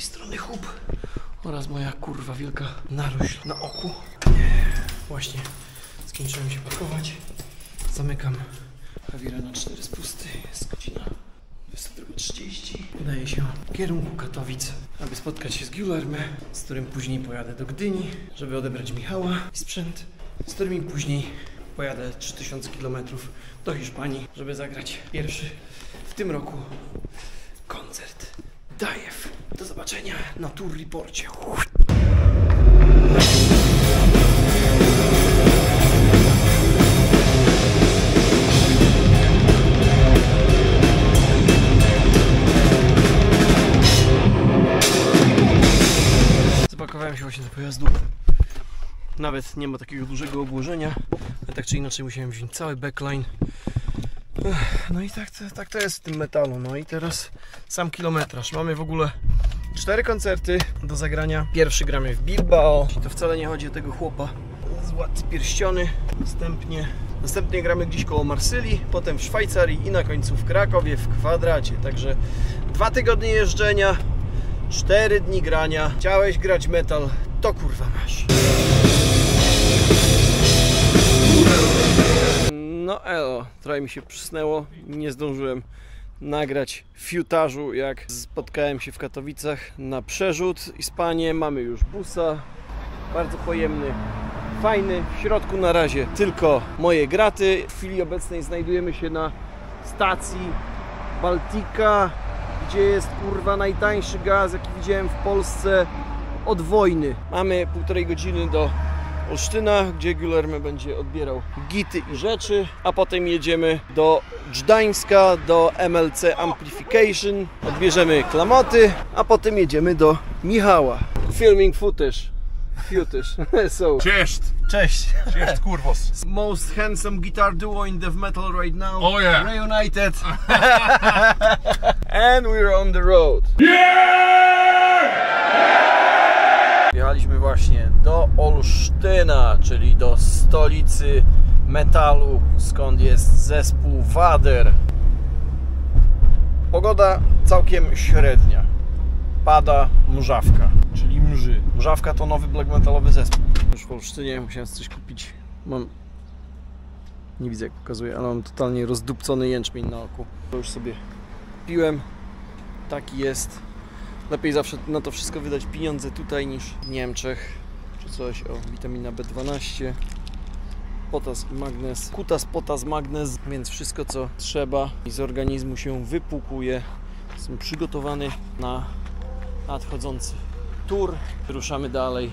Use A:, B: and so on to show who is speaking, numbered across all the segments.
A: drugiej strony hub oraz moja kurwa wielka narośl na oku. Właśnie skończyłem się pakować. Zamykam Hawira na 4 spusty. Jest godzina 22.30. Udaję się w kierunku Katowic, aby spotkać się z Guillerme, z którym później pojadę do Gdyni, żeby odebrać Michała i sprzęt, z którymi później pojadę 3000 km do Hiszpanii, żeby zagrać pierwszy w tym roku koncert Dajew. Do zobaczenia na Tour Reporcie. Zapakowałem się właśnie do pojazdu. Nawet nie ma takiego dużego obłożenia, ale tak czy inaczej musiałem wziąć cały backline. No i tak, to- tak to jest w tym metalu. No i teraz sam kilometraż. Mamy w ogóle cztery koncerty do zagrania. Pierwszy gramy w Bilbao. To wcale nie chodzi o tego chłopa z Władcy Pierściony. Następnie, następnie gramy gdzieś koło Marsylii, potem w Szwajcarii i na końcu w Krakowie w kwadracie. Także dwa tygodnie jeżdżenia, cztery dni grania. Chciałeś grać metal, to kurwa masz. No elo, trochę mi się przysnęło, nie zdążyłem nagrać fiutażu jak spotkałem się w Katowicach na przerzut Hiszpanię, mamy już busa, bardzo pojemny, fajny, w środku na razie tylko moje graty. W chwili obecnej znajdujemy się na stacji Baltika, gdzie jest kurwa najtańszy gaz jaki widziałem w Polsce od wojny. Mamy półtorej godziny do Olsztyna, gdzie Guillermo będzie odbierał gity i rzeczy, a potem jedziemy do Gdańska, do MLC Amplification, odbierzemy klamoty, a potem jedziemy do Michała. Filming footage. Footage. so,
B: Cześć!
A: cześć.
B: Cześć, kurwos!
A: Most handsome guitar duo in death metal right now.
B: Oh yeah.
A: Reunited. And we're on the road. Jechaliśmy właśnie do Olsztyna, czyli do stolicy metalu, skąd jest zespół Wader. Pogoda całkiem średnia. Pada mrzawka, czyli mrzy. Mrzawka to nowy black metalowy zespół. Już w Olsztynie musiałem coś kupić. Mam nie widzę jak pokazuje, ale mam totalnie rozdupcony jęczmień na oku. To już sobie piłem. Taki jest. Lepiej zawsze na to wszystko wydać pieniądze tutaj niż w Niemczech. Coś, o witamina B12, potas magnez, kutas, potas, magnez, więc wszystko co trzeba i z organizmu się wypłukuje. Jestem przygotowany na nadchodzący tour. Ruszamy dalej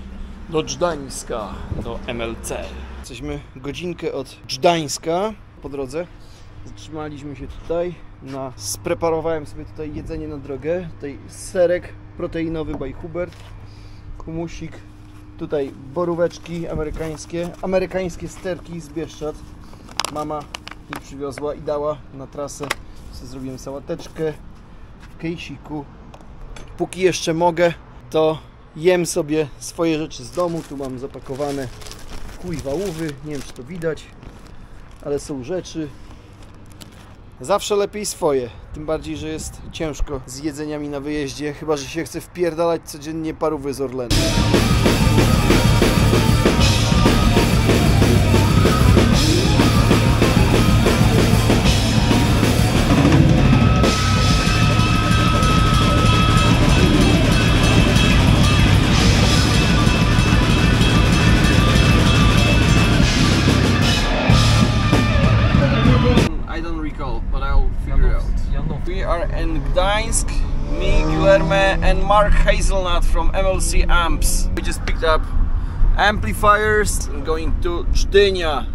A: do Gdańska, do MLC. Jesteśmy godzinkę od Gdańska po drodze. Zatrzymaliśmy się tutaj. Na... Spreparowałem sobie tutaj jedzenie na drogę. Tutaj serek proteinowy by Hubert, humusik, tutaj boróweczki amerykańskie, amerykańskie sterki z Bieszczad. Mama mi przywiozła i dała na trasę. Zrobiłem sałateczkę w kejsiku. Póki jeszcze mogę, to jem sobie swoje rzeczy z domu. Tu mam zapakowane chuj wałówy, nie wiem czy to widać, ale są rzeczy. Zawsze lepiej swoje, tym bardziej, że jest ciężko z jedzeniami na wyjeździe, chyba że się chce wpierdalać codziennie parówy z Orlenu. We are in Gdańsk, me, Guilherme, and Mark Hazelnut from MLC Amps. We just picked up amplifiers and going to Gdynia.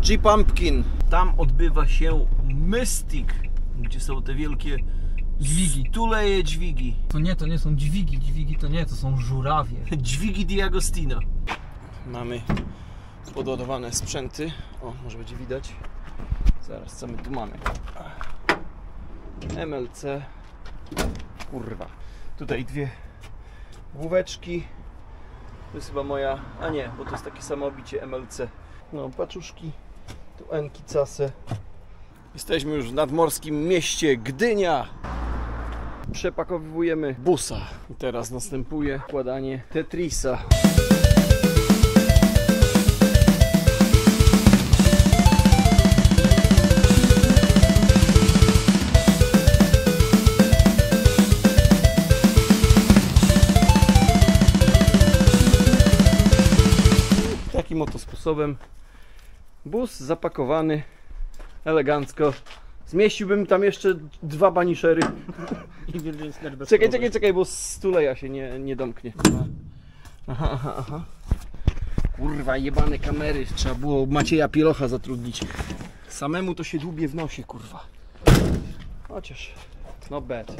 A: G Pumpkin. Tam odbywa się Mystic, gdzie są te wielkie
C: Dźwigi.
A: Tuleje dźwigi.
C: To nie, to nie są dźwigi, dźwigi to nie, to są żurawie.
A: Dźwigi Diagostino. Mamy podładowane sprzęty. O, może będzie widać. Zaraz, co my tu mamy? MLC. Kurwa. Tutaj dwie główeczki. To jest chyba moja... A nie, bo to jest takie samo obicie MLC. No, paczuszki. Tu Enki Case. Jesteśmy już w nadmorskim mieście Gdynia. Przepakowujemy busa. I teraz następuje wkładanie Tetrisa. Takim oto sposobem bus zapakowany elegancko. Zmieściłbym tam jeszcze dwa baniszery. Czekaj, czekaj, czekaj, bo stuleja się nie, nie domknie. Aha, aha, aha. Kurwa, jebane kamery. Trzeba było Macieja Pielocha zatrudnić. Samemu to się dłubie w nosie, kurwa. Chociaż, not bad.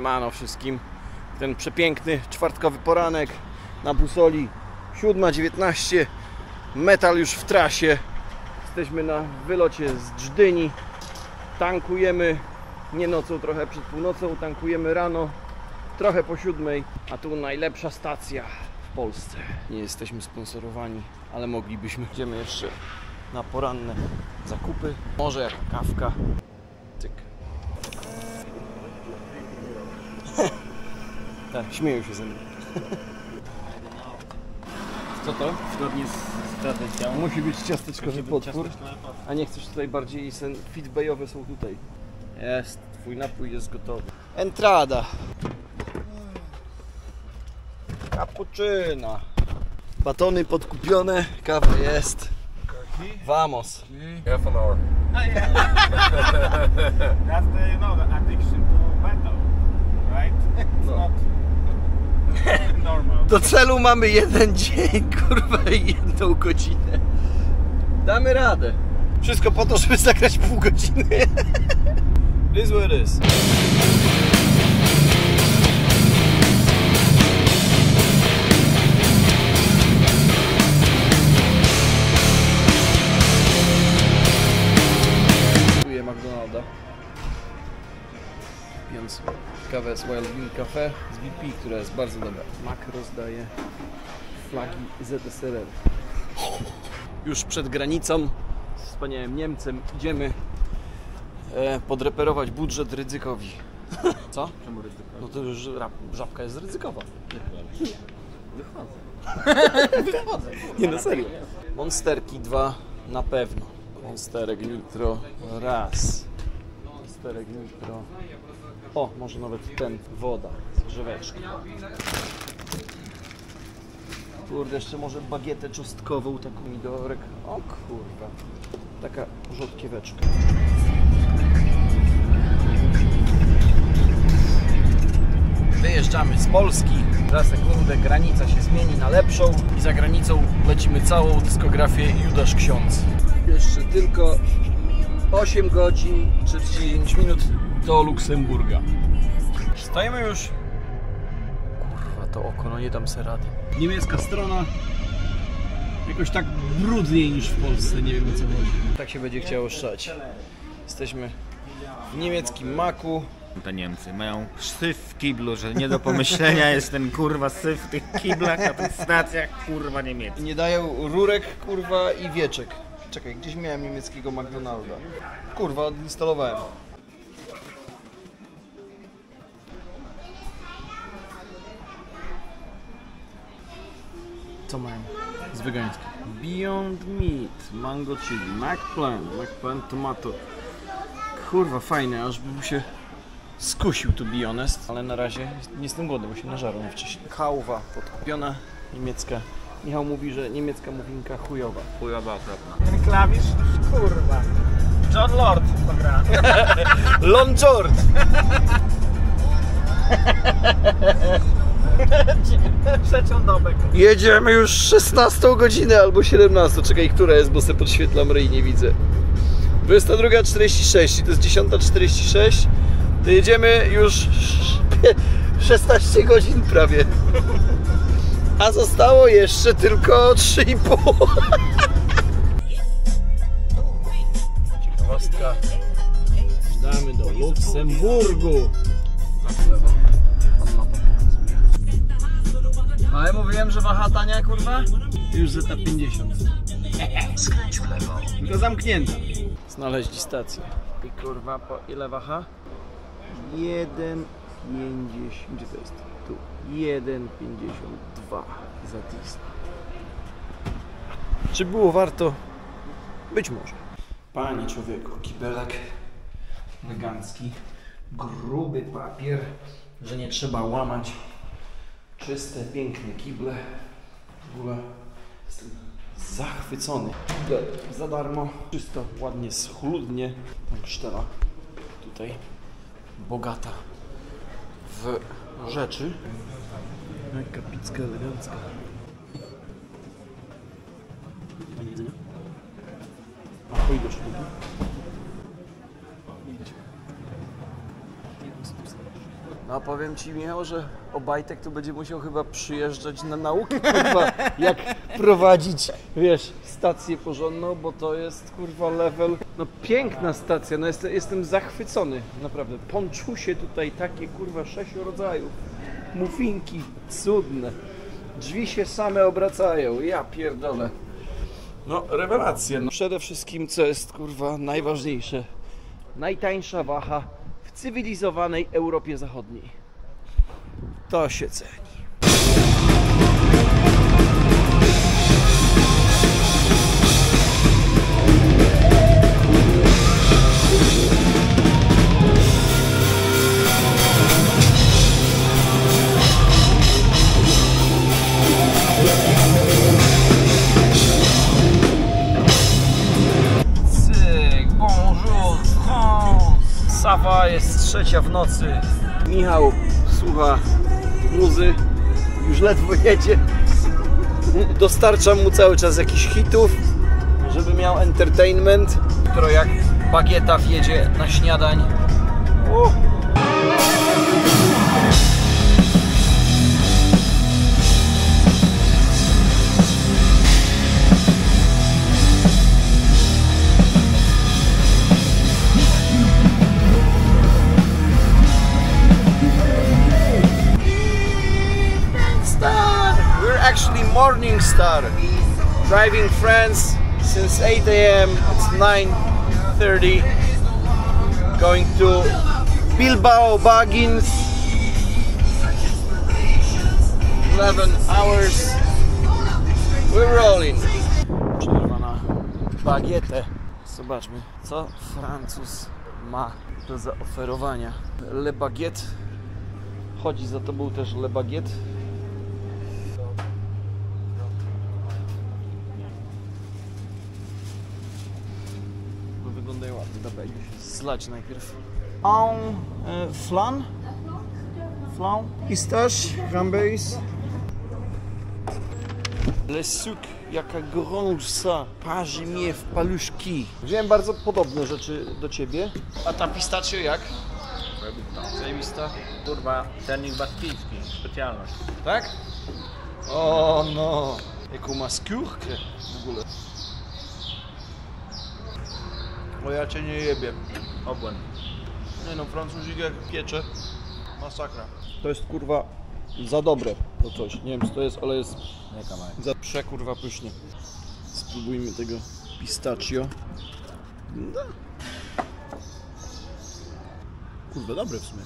A: Siemano wszystkim. Ten przepiękny czwartkowy poranek na Busoli 7.19. Metal już w trasie. Jesteśmy na wylocie z Żdyni. Tankujemy nie nocą, trochę przed północą. Tankujemy rano, trochę po siódmej. A tu najlepsza stacja w Polsce. Nie jesteśmy sponsorowani, ale moglibyśmy. Idziemy jeszcze na poranne zakupy. Może jaka kawka. Cyk. Tak, śmieją się ze mnie. Co to?
C: Zgodnie z tradycją.
A: Musi być ciasteczkowy potwór. A nie chcesz tutaj bardziej sen fitbayowe są tutaj. Jest, twój napój jest gotowy. Entrada. Cappuccina. Batony podkupione, kawa jest. Vamos.
B: Half an hour.
D: That's the you know the addiction right? It's
A: No.
D: not normal.
A: Do celu mamy jeden dzień, kurwa, i jedną godzinę. Damy radę. Wszystko po to, żeby zagrać pół godziny. It is what it is. Kawę z Wild Bean Cafe z BP, która jest bardzo dobra. Mac rozdaje flagi ZSRR. Już przed granicą z wspaniałym Niemcem idziemy e, podreperować budżet ryzykowi. Co?
C: Czemu ryzyko?
A: No to już rap, żabka jest ryzykowa.
C: Wychodzę.
A: Nie no serio. Monsterki dwa na pewno. Monsterek Nitro raz. Monsterek Nitro. O, może nawet ten woda z grzeweczką. Kurde, jeszcze może bagietę czosnkową taką midorek. O kurwa. Taka rzodkieweczka. Wyjeżdżamy z Polski. Za sekundę granica się zmieni na lepszą i za granicą lecimy całą dyskografię Judasz Ksiądz. Jeszcze tylko 8 godzin 39 minut do Luksemburga. Stajemy już. Kurwa, to oko, no nie dam se rady. Niemiecka strona jakoś tak brudniej niż w Polsce, nie wiem o co chodzi. Tak się będzie chciało szczać. Jesteśmy w niemieckim maku.
E: To Niemcy mają syf w kiblu, że nie do pomyślenia jest ten kurwa syf w tych kiblach na tych stacjach kurwa niemieckich.
A: Nie dają rurek, kurwa, i wieczek. Czekaj, gdzieś miałem niemieckiego McDonalda. Kurwa, odinstalowałem. Co mają? Z wegańskich. Beyond Meat, Mango Chili, McPlant, McPlant Tomato. Kurwa, fajne, aż bym się skusił, to be honest. Ale na razie nie jestem głodny, bo się nażarłem wcześniej. Chałwa podkupiona, niemiecka. Michał mówi, że niemiecka mówinka chujowa.
E: Chujowa okropna.
D: Ten klawisz, kurwa. John Lord to gra.
A: Lon George!
D: Trzecią dobę.
A: Jedziemy już 16 godzinę albo 17. Czekaj, która jest, bo sobie podświetlam ryj, nie widzę. 22.46 i to jest 10.46. To jedziemy już 16 godzin prawie. A zostało jeszcze tylko 3,5. Ciekawostka. Damy do Luksemburgu. Ale mówiłem, że waha tania, kurwa? Już zeta 50.
B: Skręć w lewo.
A: Tylko zamknięta. Znaleźli stację. I kurwa, po ile waha? 1,50. Gdzie to jest? Tu. 1,52 za tis. Czy było warto? Być może. Panie człowieku, kibelek elegancki, gruby papier, że nie trzeba łamać. Czyste, piękne kible. W ogóle jestem zachwycony. Kible za darmo, czysto, ładnie, schludnie. Tam sztela tutaj bogata w rzeczy. Jaka pizka elegancka. Fajnie jedzenie? A pójdę do sztuki. No powiem Ci Michał, że Obajtek to będzie musiał chyba przyjeżdżać na naukę, kurwa, jak prowadzić, wiesz, stację porządną, bo to jest, kurwa, level, no piękna stacja, no jestem, jestem zachwycony, naprawdę. Ponczusie tutaj takie, kurwa, sześć rodzajów, muffinki cudne, drzwi się same obracają, ja pierdolę. No, rewelacje. No. Przede wszystkim, co jest, kurwa, najważniejsze, najtańsza waha cywilizowanej Europie Zachodniej. To się ceni. Jest trzecia w nocy. Michał słucha muzy, już ledwo jedzie. Dostarczam mu cały czas jakichś hitów, żeby miał entertainment. Jutro jak bagieta wjedzie na śniadań. O! Actually Morning Star. Driving France since 8 a.m. It's 9:30. Going to Bilbao Baggins. 11 hours. We're rolling. Przerwa na bagietę. Zobaczmy, co Francuz ma do zaoferowania. Le Baguette. Chodzi za tobą też Le Baguette. No wyglądają ładnie. Dobra, idę się zlać najpierw. En e, flan. Flan. Pistache, cranberries. Le suc, jaka gorąca, parzy mnie w paluszki. Wziąłem bardzo podobne rzeczy do ciebie. A ta pistachio jak? Zajebista.
E: Kurwa, sernik baskijski, specjalność.
A: Tak? O no, jaką ma skórkę w ogóle. O ja cię nie jebie.
E: Obłęd.
A: Nie no, Francuzik jak piecze. Masakra. To jest kurwa za dobre to coś. Nie wiem co to jest, ale jest za przekurwa pysznie. Spróbujmy tego pistachio. No. Kurwa, dobre w sumie.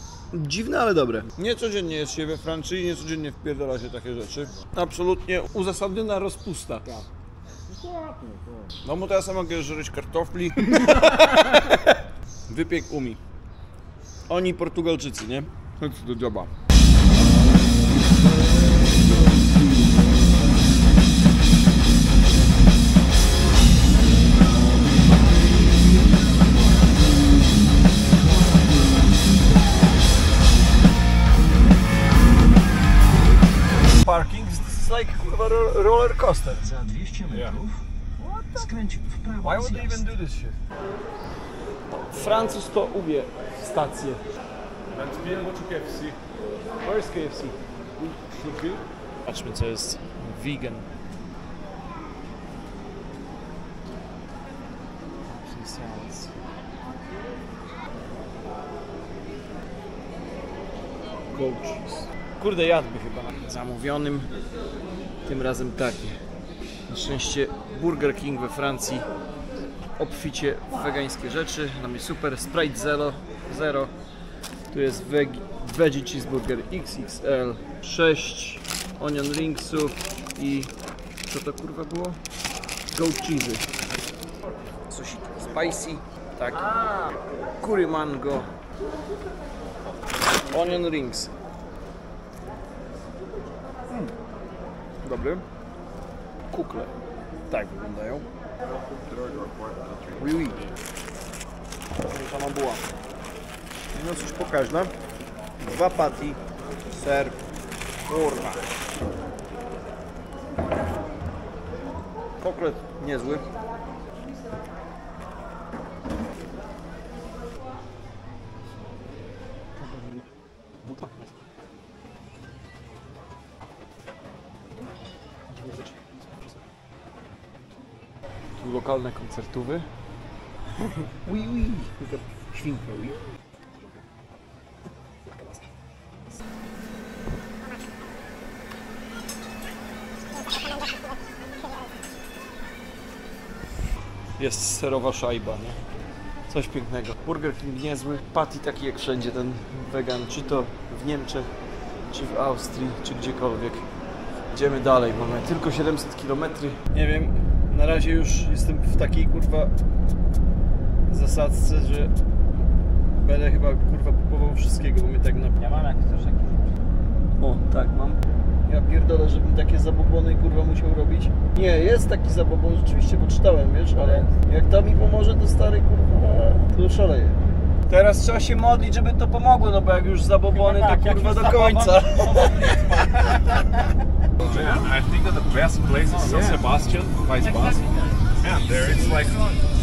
A: Dziwne, ale dobre. Nie codziennie jest się we Francji, nie codziennie wpierdala się takie rzeczy. Absolutnie uzasadniona rozpusta. No bo teraz ja mogę żreć kartofli. Wypiek umi. Oni Portugalczycy, nie? Chodź do dzioba. Parking is like ro- roller coaster.
B: Za 200 metrów Skręć w prawo
A: Why would they even do this shit? Francuz to ubie stację. KFC? Patrzmy co jest vegan. Goat. Kurde jadłby chyba. Zamówionym. Tym razem taki. Na szczęście Burger King we Francji obficie wegańskie rzeczy. Dla mnie super. Sprite Zero. Zero. Tu jest veg, Veggie Cheeseburger XXL 6 onion ringsów i co to kurwa było? Goat cheesy. Sushi spicy. Tak. Curry mango. Onion rings. Mm. Dobry. Kukle. Tak wyglądają. Oui, oui. Była. No coś pokaźne. Dwa patty, ser, kurwa. Koklet niezły. Lokalne koncertówy. Oui, oui. Taka świnka, oui. Jest serowa szajba, nie? Coś pięknego. Burger King niezły, patty taki jak wszędzie ten wegan, czy to w Niemczech, czy w Austrii, czy gdziekolwiek. Idziemy dalej, mamy tylko 700 km. Nie wiem, na razie już jestem w takiej kurwa zasadce, że będę chyba kurwa kupował wszystkiego, bo mnie tak na...
C: Ja mam jak chcesz jakiś.
A: O, tak mam. Ja pierdolę, żebym takie zabobony kurwa musiał robić. Nie, jest taki zabobon rzeczywiście, bo czytałem, wiesz, ale jak to mi pomoże, to stary kurwa, to szaleje. Teraz trzeba się modlić, żeby to pomogło, no bo jak już zabobony,
C: tak,
A: to kurwa do
C: zabobon,
A: końca.
D: Man, I think that the best place is San Sebastian by Basque. Man, there it's like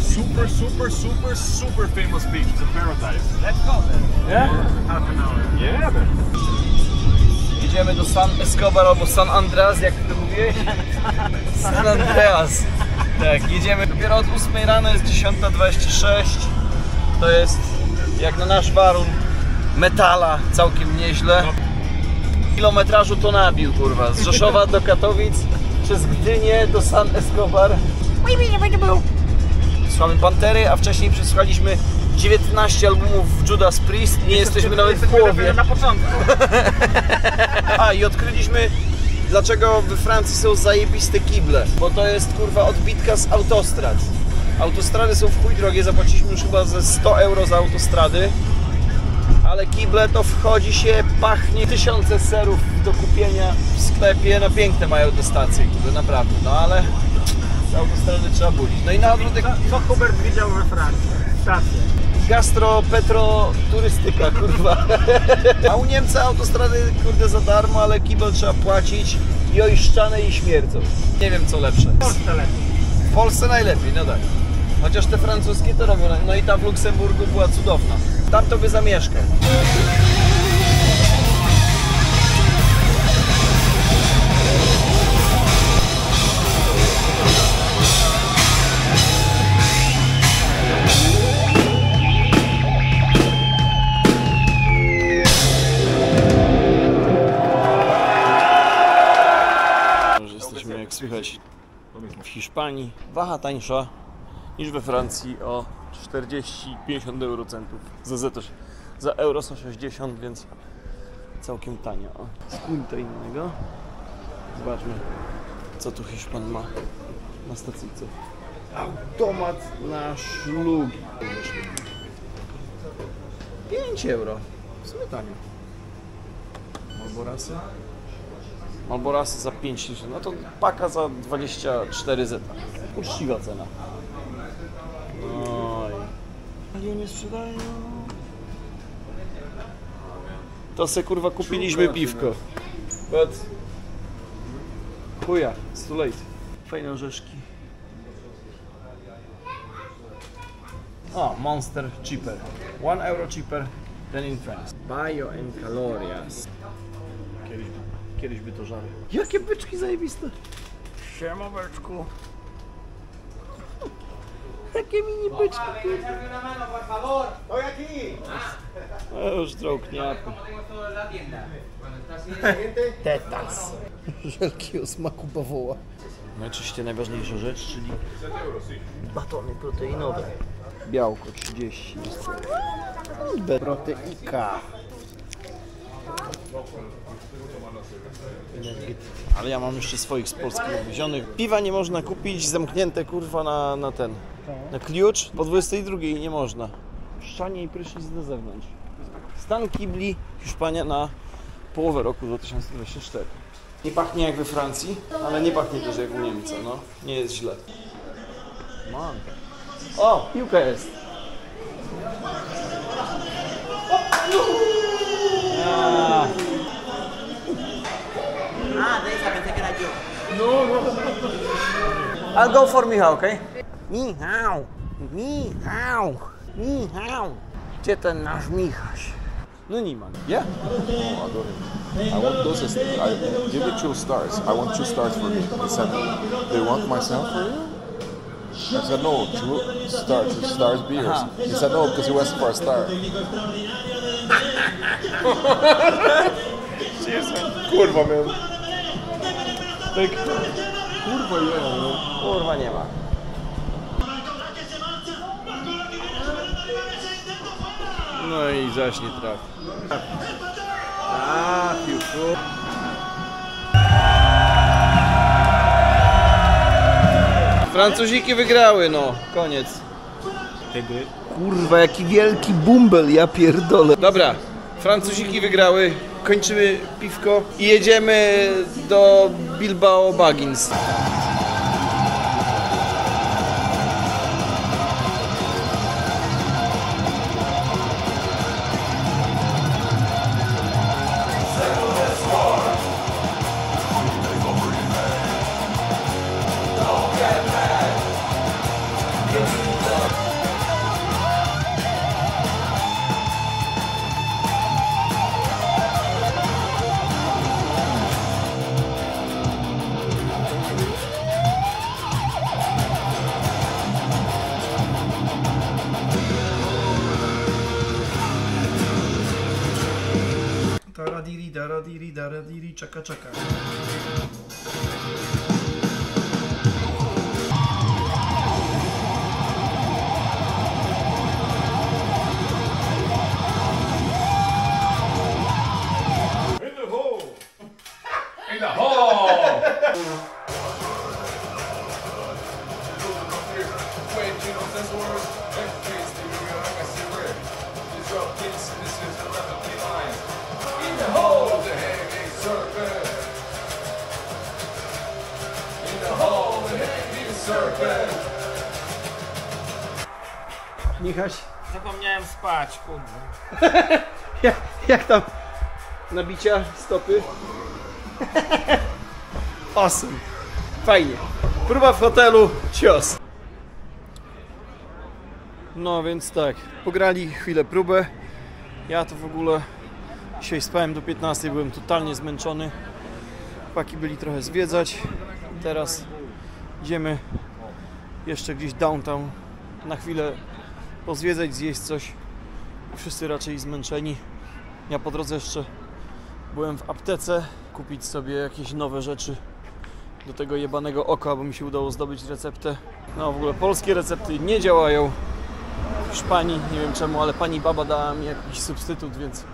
D: super, super, super, super famous beach. It's a paradise.
C: Let's go then.
A: Nie?
D: Half an hour. Yeah, man.
A: Jedziemy do San Escobar albo San Andreas, jak ty to mówiłeś? San Andreas. Tak, jedziemy dopiero od 8 rano, jest 10.26. To jest jak na nasz warun metala całkiem nieźle. Kilometrażu to nabił, kurwa. Z Rzeszowa do Katowic, przez Gdynię do San Escobar. Słuchamy Pantery, a wcześniej przesłuchaliśmy 19 albumów Judas Priest. Nie jesteśmy nawet w połowie.
C: Na początku.
A: A i odkryliśmy dlaczego we Francji są zajebiste kible. Bo to jest kurwa odbitka z autostrad. Autostrady są w chuj drogie, zapłaciliśmy już chyba ze 100 euro za autostrady. Ale kible to wchodzi się, pachnie tysiące serów do kupienia w sklepie. No piękne mają te stacje, kible, naprawdę. No ale z autostrady trzeba budzić. No i na odwrót
C: Co Hubert widział we Francji? Stację.
A: gastro, petro, turystyka, kurwa. A u Niemca autostrady, kurde, za darmo, ale kibel trzeba płacić i oiszczane i śmierdzą. Nie wiem, co lepsze.
C: W Polsce lepiej.
A: W Polsce najlepiej, no tak. Chociaż te francuskie to robią. No i ta w Luksemburgu była cudowna. Tam to by zamieszkał. Hiszpanii. Waha tańsza niż we Francji o 40-50 eurocentów. Za, też, za euro są 60, więc całkiem tanio. O, Skóń to innego. Zobaczmy, co tu Hiszpan ma na stacyjce. Automat na szlugi. 5 euro. W sumie tanio. Malborasy? Malborasy za 5 tysięcy, no to paka za 24 zeta. Uczciwa cena. Oj. Ale nie sprzedają. To se kurwa kupiliśmy piwko. But chuja, it's too late. Fajne orzeszki. O, Monster cheaper. 1 euro cheaper than in France. Bio and calorias. Kiedyś, kiedyś by to żary. Jakie byczki zajebiste. Siema byczku. Jakie mini byczki. No już drogniapy. Tetas. Żelki o smaku bawoła. No i oczywiście najważniejsza rzecz, czyli batony proteinowe. Białko 30. Be- Ale ja mam jeszcze swoich z Polski wywiezionych. Piwa nie można kupić, zamknięte kurwa na, na ten. Na klucz. Po 22 nie można. Szczanie i prysznic na zewnątrz. Stan kibli Hiszpania na połowę roku 2024. Nie pachnie jak we Francji, ale nie pachnie też jak u Niemca, no. Nie jest źle. Man. O, piłka jest. Ah. I'll go for Michał, okay? Michał, Michał, Michał. Gdzie ten nasz Michaś? No nie ma. Yeah?
F: I want those as I give it two stars. I want two stars for me. He said, "Do you want myself for you?" I said, "No, two stars, two stars beers."
A: Aha.
F: He said, "No, because he was for a star." Kurwa, man.
A: Kurwa nie ma. No i zaś nie trafi. Trafił. Francuziki wygrały, no. Koniec. Kurwa, jaki wielki bumbel, ja pierdolę. Dobra, Francuziki wygrały, kończymy piwko i jedziemy do Bilbao Baggins. Daradiri, czaka, czaka. Nabicia stopy? awesome. Fajnie. Próba w hotelu, cios. No więc tak, pograli chwilę próbę. Ja to w ogóle dzisiaj spałem do 15, byłem totalnie zmęczony. Chłopaki byli trochę zwiedzać. Teraz idziemy jeszcze gdzieś downtown na chwilę pozwiedzać, zjeść coś. Wszyscy raczej zmęczeni. Ja po drodze jeszcze byłem w aptece kupić sobie jakieś nowe rzeczy do tego jebanego oka, bo mi się udało zdobyć receptę. No w ogóle polskie recepty nie działają w Hiszpanii, nie wiem czemu, ale pani baba dała mi jakiś substytut, więc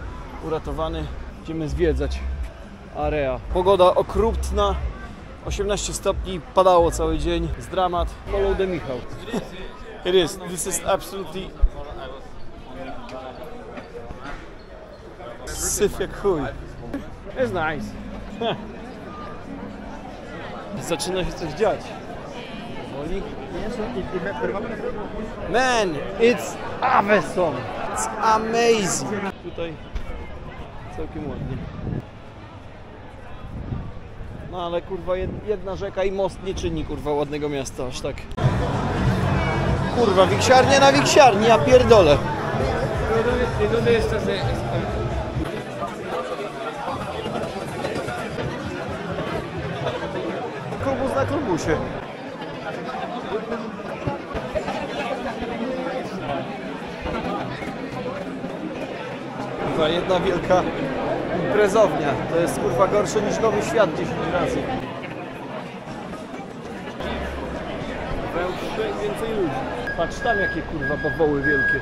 A: uratowany. Idziemy zwiedzać area. Pogoda okrutna, 18 stopni, padało cały dzień, z dramat. Follow the Michał. It is. This is absolutely syf jak chuj. It's nice. Zaczyna się coś dziać. Man, it's awesome. It's amazing. Tutaj całkiem ładnie. No ale kurwa jed- jedna rzeka i most nie czyni kurwa ładnego miasta aż tak. Kurwa, wiksiarnia na wiksiarni, ja pierdolę. Na klubusie. Kurwa, jedna wielka imprezownia. To jest kurwa gorsze niż Nowy Świat 10 razy. Więcej ludzi. Patrz tam jakie kurwa bawoły wielkie.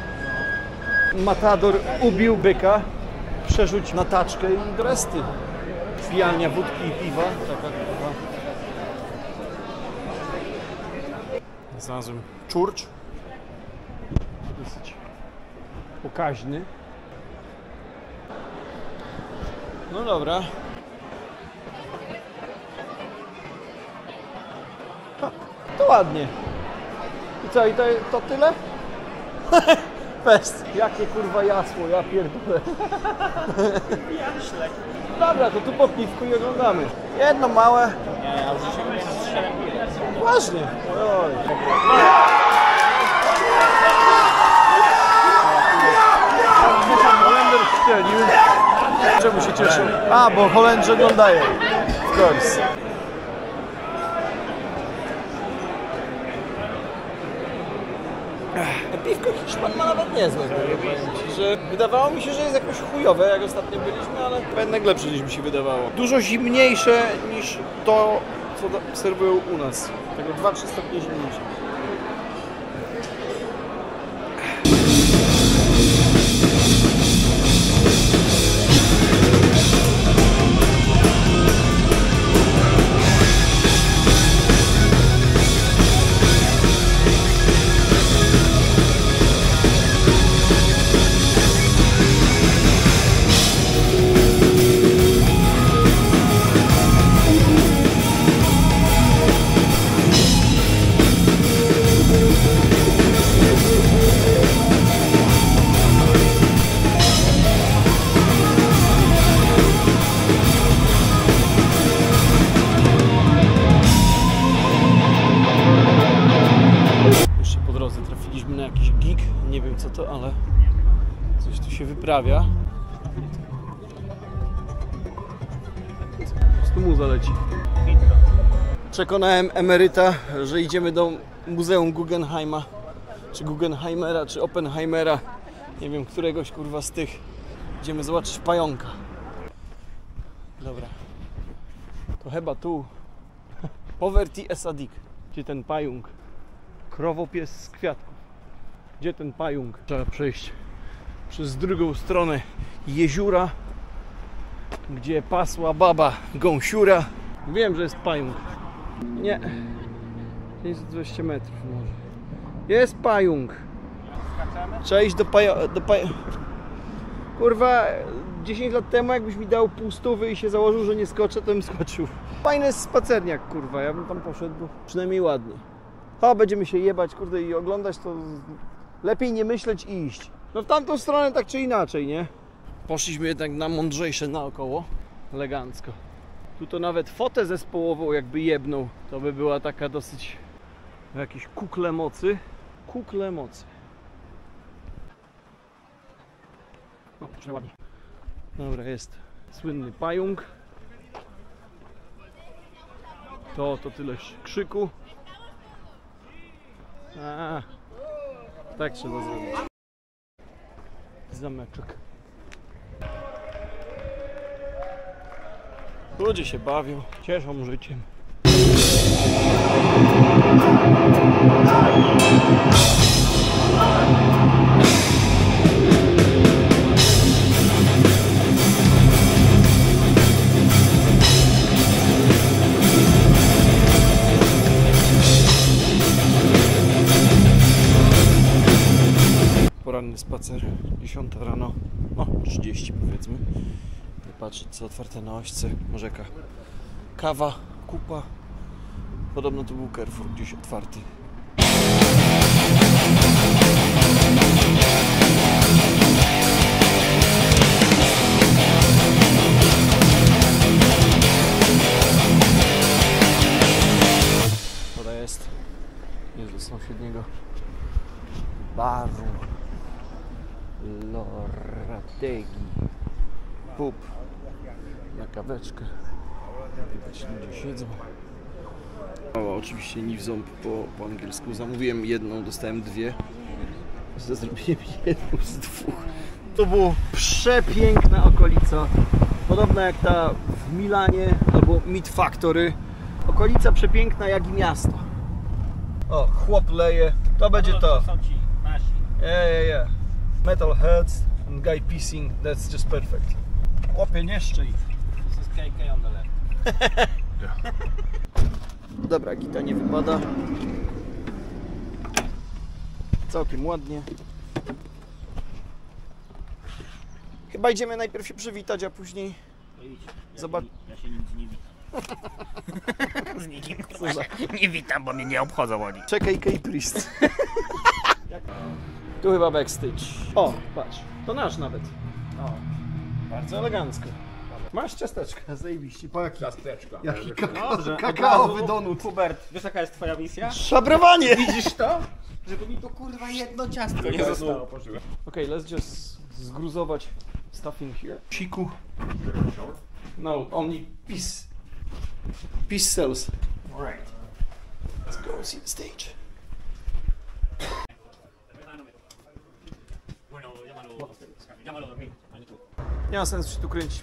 A: Matador ubił byka, przerzuć na taczkę i do resty. Pijalnia wódki i piwa. Taka kurwa. Znalazłem czurcz. Dosyć pokaźny. No dobra. To ładnie. I co, i to, to tyle? Pest. Jakie kurwa jasło, ja pierdolę. Dobra, to tu po piwku i oglądamy. Jedno małe.
E: Nie, ja już dzisiaj
A: Oj. Holender strzelił. Czemu się cieszył? A, bo Holendrzy oglądają. W course. Ech, Piwko Hiszpan ma nawet niezłe, że wydawało mi się, że jest jakoś chujowe, jak ostatnio byliśmy, ale jednak lepsze niż mi się wydawało. Dużo zimniejsze niż to, co da- serwują u nas. Tego 2-3 stopnie zimniejsze. Przekonałem emeryta, że idziemy do Muzeum Guggenheima, czy Guggenheimera, czy Oppenheimera. Nie wiem, któregoś kurwa z tych. Idziemy zobaczyć pająka. Dobra. To chyba tu. Poverty Esadik. Gdzie ten pająk? Krowopies z kwiatków. Gdzie ten pająk? Trzeba przejść przez drugą stronę jeziora, gdzie pasła baba gąsiura. Wiem, że jest pająk. Nie. 520 metrów może. Jest pająk. Trzeba iść do paja... do paja... Kurwa, 10 lat temu jakbyś mi dał pół stówy i się założył, że nie skoczę, to bym skoczył. Fajny jest spacerniak, kurwa, ja bym tam poszedł, bo przynajmniej ładnie. A będziemy się jebać, kurde, i oglądać to lepiej nie myśleć i iść. No w tamtą stronę tak czy inaczej, nie? Poszliśmy jednak na mądrzejsze naokoło, elegancko. Tu to nawet fotę zespołową jakby jebnął, to by była taka dosyć jakieś kukle mocy. Kukle mocy. O, proszę ładnie. Dobra, jest słynny pająk. To, to tyle krzyku. A, tak trzeba zrobić. Zameczek. Ludzie się bawią, cieszą życiem. Poranny spacer, 10 rano, no 30 powiedzmy. Patrzeć co otwarte na ośce, może jaka kawa, kupa. Podobno tu był Carrefour gdzieś otwarty. Woda jest, jest do sąsiedniego Lorategi. Pup. Na kaweczkę. Widać ludzie siedzą. O, oczywiście nie ząb po, po angielsku. Zamówiłem jedną, dostałem dwie. Zrobiłem jedną z dwóch. To było przepiękna okolica. Podobna jak ta w Milanie albo Meat Factory. Okolica przepiękna jak i miasto. O, chłop leje. To będzie to.
E: są ci nasi.
A: Yeah, yeah, yeah. Metalheads and guy pissing. That's just perfect. Chłopie, nie szczęść.
E: This is KK on the left.
A: Dobra, gita nie wypada. Całkiem ładnie. Chyba idziemy najpierw się przywitać, a później Zobacz.
E: Ja się nic nie witam. Z nikim
A: za-
E: nie witam, bo mnie nie obchodzą oni.
A: czekaj Kay Priest. tu chyba backstage. O, patrz, to nasz nawet. O, bardzo elegancko. Masz ciasteczka, zajebiście. Po jaki?
D: Ciasteczka.
A: Jaki kakao,
E: Dobrze,
A: kakaowy donut.
E: Hubert, wiesz jaka jest twoja misja?
A: Szabrowanie!
E: Widzisz to? Żeby mi to kurwa jedno ciastko nie zostało.
A: Okay, let's just zgruzować stuff in here. Siku. No, only peace. Peace cells. Alright. Let's go see the stage. Nie ma sensu się tu kręcić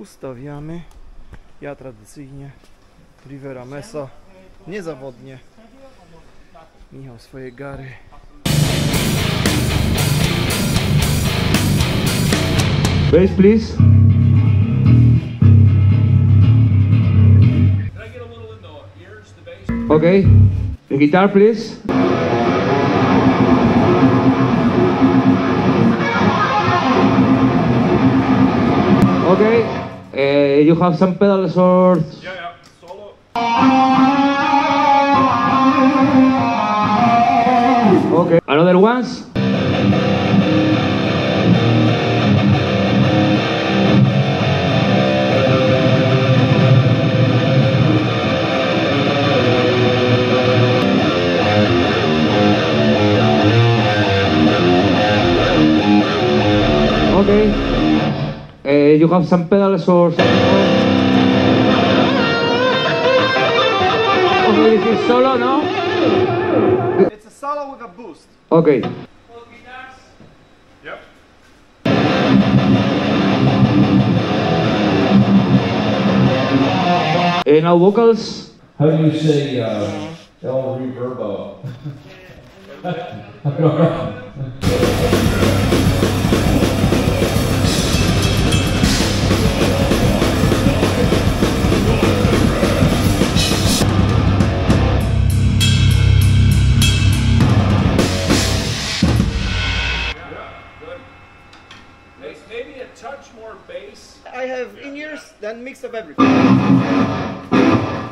A: ustawiamy. Ja tradycyjnie Rivera Mesa niezawodnie. Michał swoje gary.
C: Bass, please. Okay. The guitar, please. Okay. Uh, you have some pedals or
D: Yeah, yeah. Solo.
C: okay. Another ones. Okay. Uh, you have some pedals or something? Okay, this is solo, no?
A: It's a solo with a boost.
C: Okay.
D: Yep.
C: Uh, now vocals.
G: How do you say uh, El Reverbo?
A: have in-ears, then mix of everything.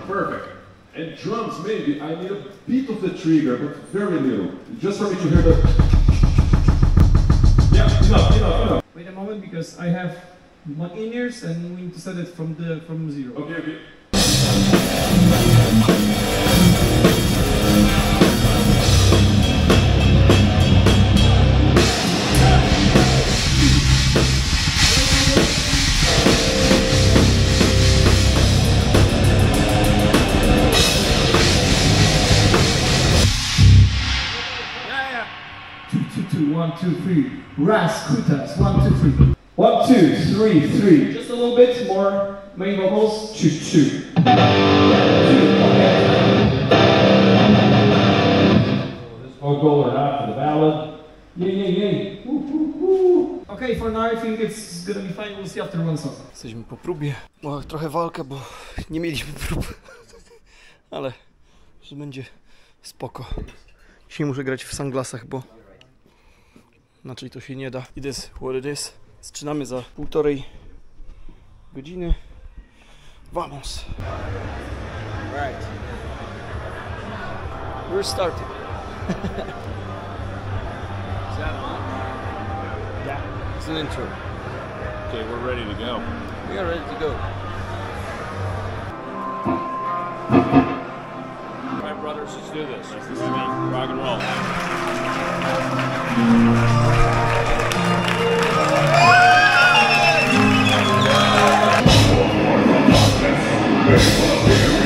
G: Perfect. And drums, maybe I need a bit of the trigger, but very little. Just for me to hear the. Yeah, enough, enough, enough.
H: Wait a moment because I have one in-ears and we need to set it from the from zero.
G: Okay, okay.
H: One, two, three. Ras kutas. One, two, three. One, two, three, three. Just a little bit more main vocals. Two, two.
G: Vocal or not for the ballad. Yay, yay, yay. Woo, woo, woo.
H: Okay, for now I think it's gonna be fine. We'll see after one song.
A: Jesteśmy po próbie. O, trochę walka, bo nie mieliśmy prób. ale że będzie spoko. Dzisiaj muszę grać w sunglasach, bo inaczej to się nie da. It is what it is. Zaczynamy za półtorej godziny. Vamos. Right. We're starting. Is that on? Yeah. It's an intro.
G: Okay, we're ready to go.
A: We are ready to go.
G: All right, brothers, let's do this. This is me. Rock and roll.
I: Let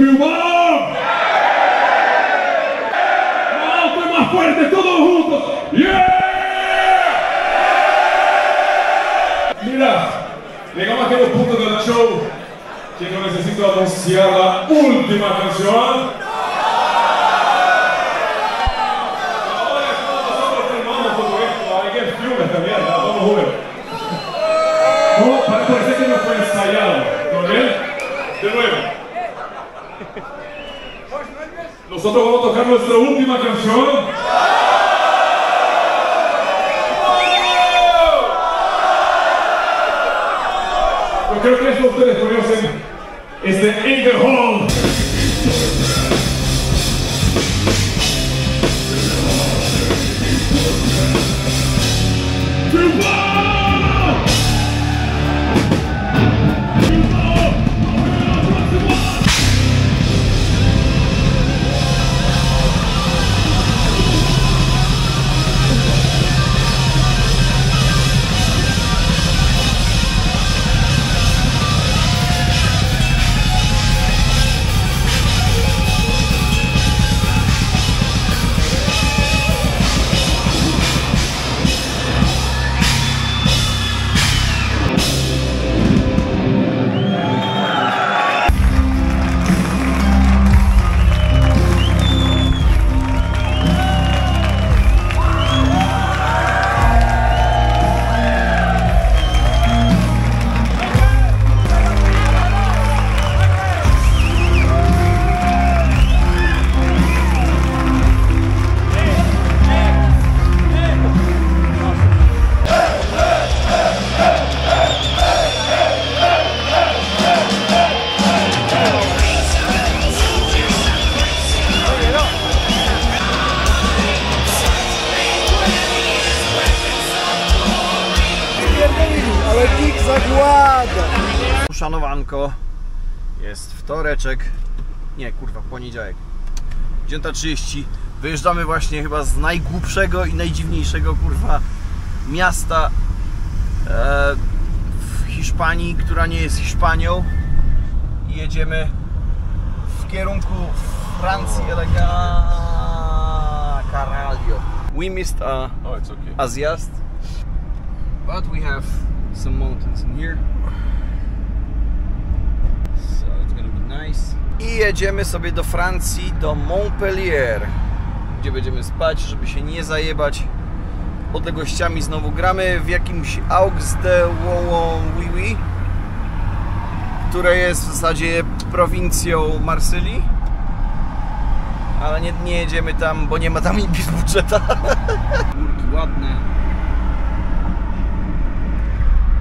A: everyone. 10.30. Wyjeżdżamy właśnie chyba z najgłupszego i najdziwniejszego kurwa miasta e, w Hiszpanii, która nie jest Hiszpanią. I jedziemy w kierunku Francji Elega Caralho. We missed a,
F: Oh, it's okay.
A: a zjazd, but we have some mountains in here. So it's gonna be nice. I jedziemy sobie do Francji, do Montpellier, gdzie będziemy spać, żeby się nie zajebać odległościami. Znowu gramy w jakimś Aux de Wouillon, które jest w zasadzie prowincją Marsylii. Ale nie, nie jedziemy tam, bo nie ma tam budżeta. Górki ładne.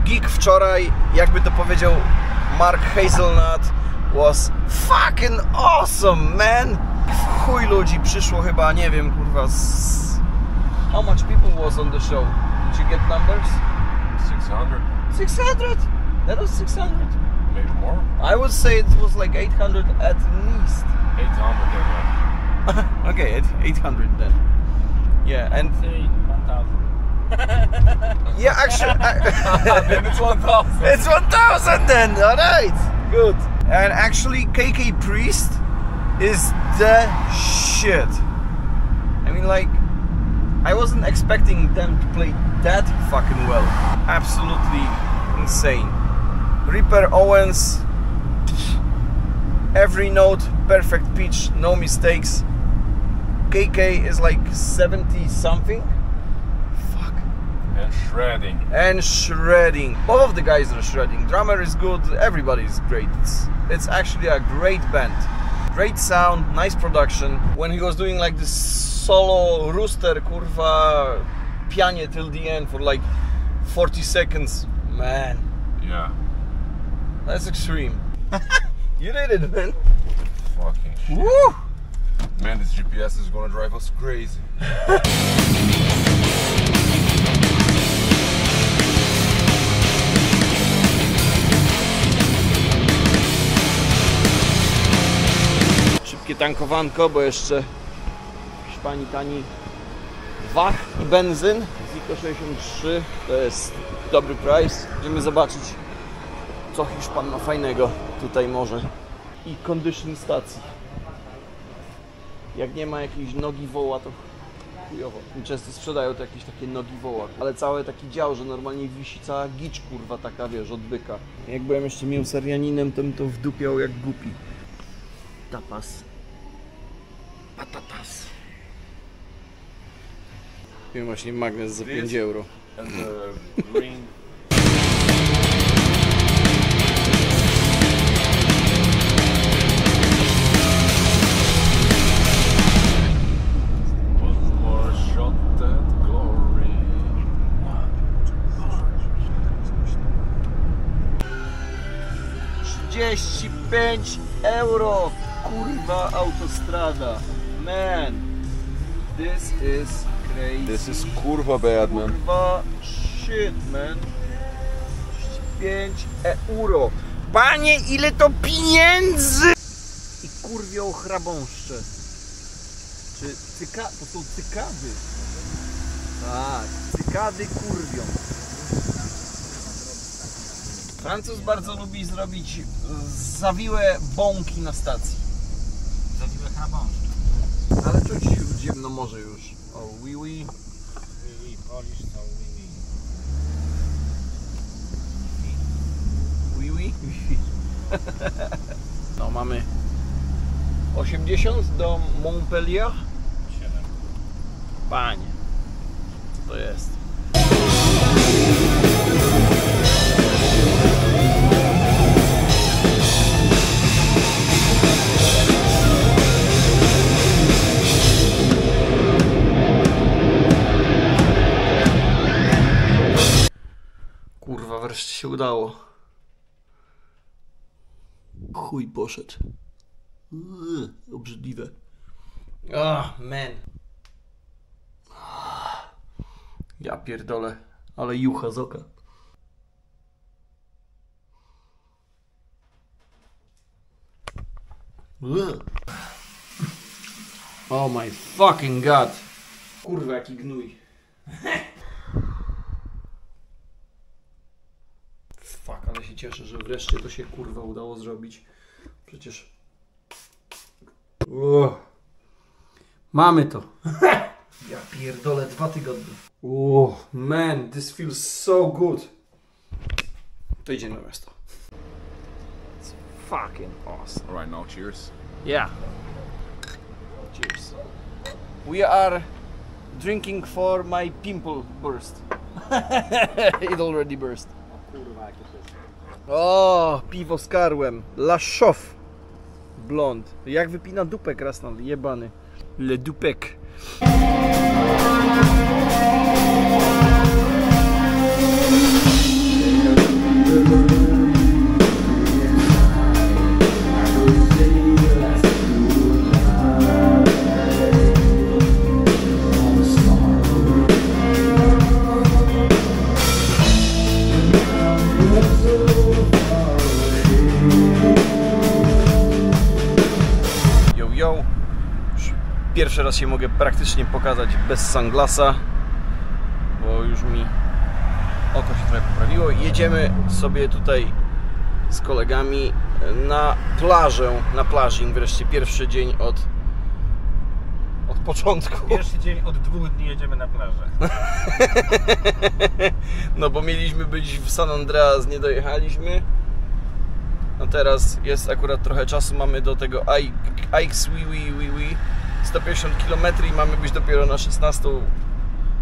A: Gig wczoraj, jakby to powiedział Mark Hazelnut, was fucking awesome, man! W chuj ludzi przyszło chyba, nie wiem, kurwa, z... How much people was on the show? Did you get numbers?
F: 600,
A: 600! That was 600.
F: maybe more.
A: I would say it was like 800 at least.
F: 800, yeah.
A: okay, 800 then. Yeah, and 1000 yeah, actually,
F: Then it's 1000.
A: it's 1000 then. All right, good. And actually, KK Priest is the shit. I mean, like, I wasn't expecting them to play that fucking well. Absolutely insane. Reaper Owens, every note, perfect pitch, no mistakes. KK is like 70 something.
F: And shredding.
A: And shredding. Both of the guys are shredding. Drummer is good, everybody is great. It's, it's actually a great band. Great sound, nice production. When he was doing like this solo rooster kurwa pianie till the end for like 40 seconds, man,
F: Yeah.
A: that's extreme. you did it, man.
F: Fucking shit.
A: Woo!
F: Man, this GPS is gonna drive us crazy.
A: Szybkie tankowanko, bo jeszcze w Hiszpanii tani wach i benzyn. Zico 63 to jest dobry price. Będziemy zobaczyć, co Hiszpan ma fajnego tutaj może. I condition stacji. Jak nie ma jakiejś nogi woła, to chujowo. Często sprzedają to jakieś takie nogi woła, ale cały taki dział, że normalnie wisi cała gicz kurwa taka, wiesz, od byka. Jak byłem jeszcze mięsarianinem, to bym to wdupiał jak głupi. Tapas. Patatas. Wiem właśnie magnes za 5 euro.
F: At glory.
A: 35 euro! Kurwa autostrada. Man. This is crazy.
F: This is kurwa bad, man.
A: Kurwa shit, man. 35 euro. Panie, ile to pieniędzy! I kurwią chrabąszcze. Czy cyka... To są cykady. Tak, cykady kurwią. Francuz bardzo lubi zrobić zawiłe bąki na stacji.
E: Zawiłe chrabąszcze.
A: Ale czuć Śródziemnomorze już. O, oui, oui.
E: I Polish to Wii
A: Oui, oui. No, mamy 80 do Montpellier.
E: 7.
A: Panie, co to jest? Wreszcie się udało. Chuj poszedł. Uuu, obrzydliwe. Oh, man. Ja pierdolę, ale jucha z oka. Oh my fucking god. Kurwa, jaki gnój. Fuck, ale się cieszę, że wreszcie to się kurwa udało zrobić. Przecież... Mamy to. ja pierdolę dwa tygodnie. Oh man, this feels so good. To idziemy na miasto. It's fucking awesome.
F: All right, now cheers.
A: Yeah. Cheers. We are drinking for my pimple burst. It already burst. O, piwo z karłem. La Choff. Blond. Jak wypina dupek krasnal, jebany. Le dupek. Pierwszy raz się mogę praktycznie pokazać bez sunglasa, bo już mi oko się trochę poprawiło. Jedziemy sobie tutaj z kolegami na plażę, na plaży wreszcie pierwszy dzień od od początku.
E: Pierwszy dzień od dwóch dni jedziemy na plażę.
A: No bo mieliśmy być w San Andreas, nie dojechaliśmy. No teraz jest akurat trochę czasu, mamy do tego Wee Wee Wee 150 km i mamy być dopiero na 16,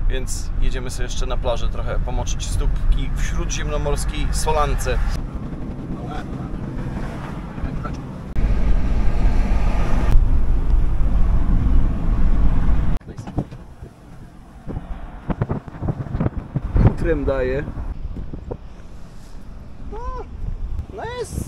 A: więc jedziemy sobie jeszcze na plażę trochę pomoczyć stópki w śródziemnomorskiej Solance. Kutrem daje. No, no jest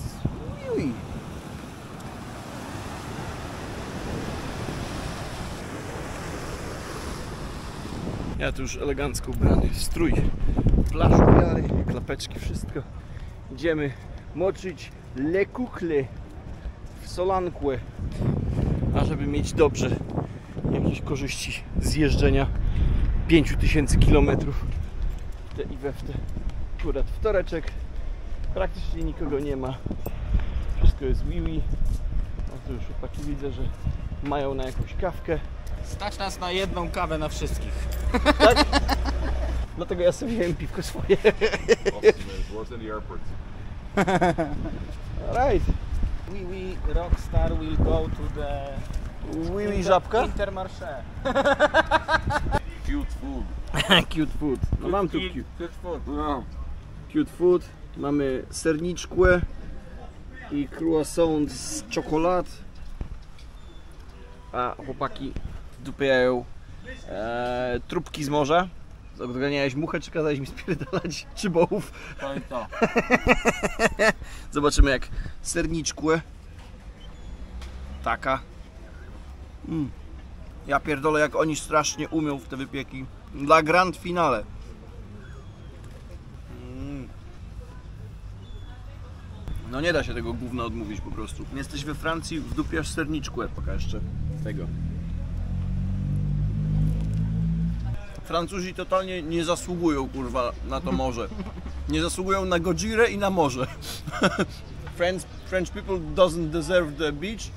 A: Ja tu już elegancko ubrany, strój plażowiary, klapeczki, wszystko. Idziemy moczyć lekukle w Solankłe, ażeby mieć dobrze jakieś korzyści z jeżdżenia 5000 km te i we w te. Akurat wtoreczek, praktycznie nikogo nie ma, wszystko jest wiwi. No to już chłopaki widzę, że mają na jakąś kawkę.
E: Stać nas na jedną kawę na wszystkich.
A: Tak? Dlatego ja sobie wziąłem piwko swoje.
F: It's worse than the airport.
A: Right.
E: We, we Rockstar will go to the
A: Wiwi żabka?
E: Intermarché.
F: Cute food.
A: cute food. No mam tu cute,
F: Good food. No.
A: cute food. Mamy serniczkłę i croissant z czekolad. A chłopaki dupiają e, trupki z morza. Odganiałeś muchę, czy kazałeś mi spierdalać czybołów?
E: To i to.
A: Zobaczymy jak serniczkłę. Taka. Mm. Ja pierdolę jak oni strasznie umią w te wypieki. Dla grand finale. Mm. No nie da się tego gówna odmówić po prostu. Jesteś we Francji, wdupiasz serniczkłę. Pokaż jeszcze tego. Francuzi totalnie nie zasługują kurwa na to morze. Nie zasługują na Gojirę i na morze. French, French people doesn't deserve the beach,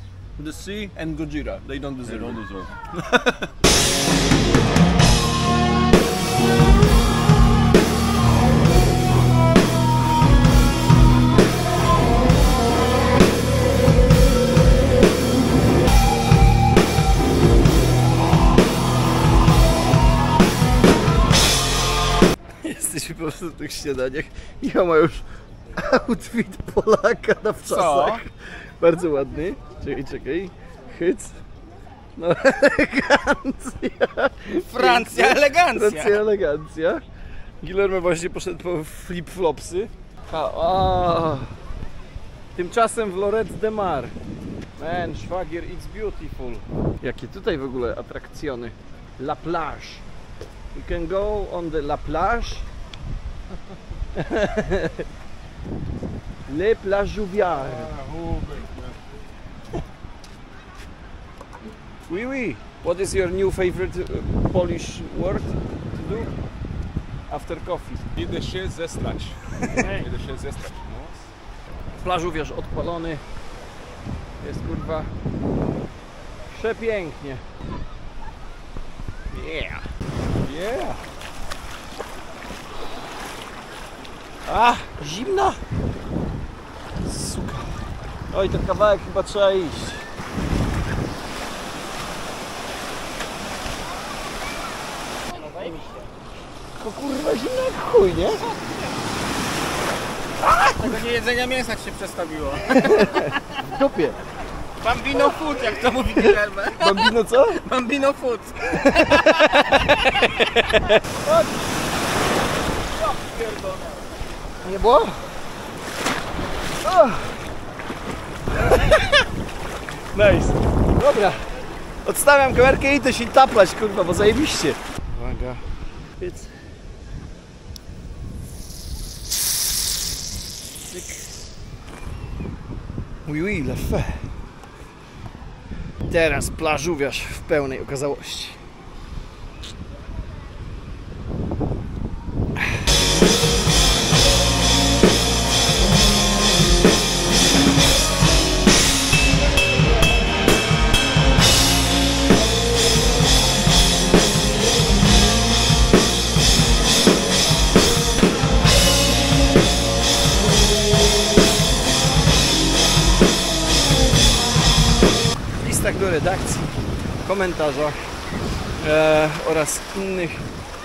A: the sea and Gojira. They don't deserve
F: They
A: it.
F: don't deserve.
A: po prostu w tych śniadaniach. Ja ma już outfit Polaka na wczasach. Bardzo ładny. Czekaj, czekaj. Hyc. No elegancja.
E: Francja, elegancja.
A: Francja, elegancja. Guillermo właśnie poszedł po flip-flopsy. Tymczasem w Lorette de Mar. Man, szwagier, it's beautiful. Jakie tutaj w ogóle atrakcjony. La plage. You can go on the La plage. Le plage Jouviard. Oui, oui. What is your new favorite uh, Polish word to do after coffee?
D: Idę się zestrać. Idę się zestrać. No.
A: Odpalony. Jest kurwa przepięknie. Yeah. Yeah. A, zimna. Suka. Oj, ten kawałek chyba trzeba iść. To kurwa zimno jak chuj, nie?
E: Tego nie jedzenia mięsa ci się przestawiło.
A: Dupie.
E: Bambino food, jak to mówi Guillermo.
A: Bambino co?
E: Bambino food.
A: Nie było? O! nice. Dobra. Odstawiam kamerkę i idę się taplać, kurwa, bo zajebiście. Uwaga. Pyc. Cyk. Oui, oui. Teraz plażuwiarz w pełnej okazałości. Redakcji, komentarzach e, oraz innych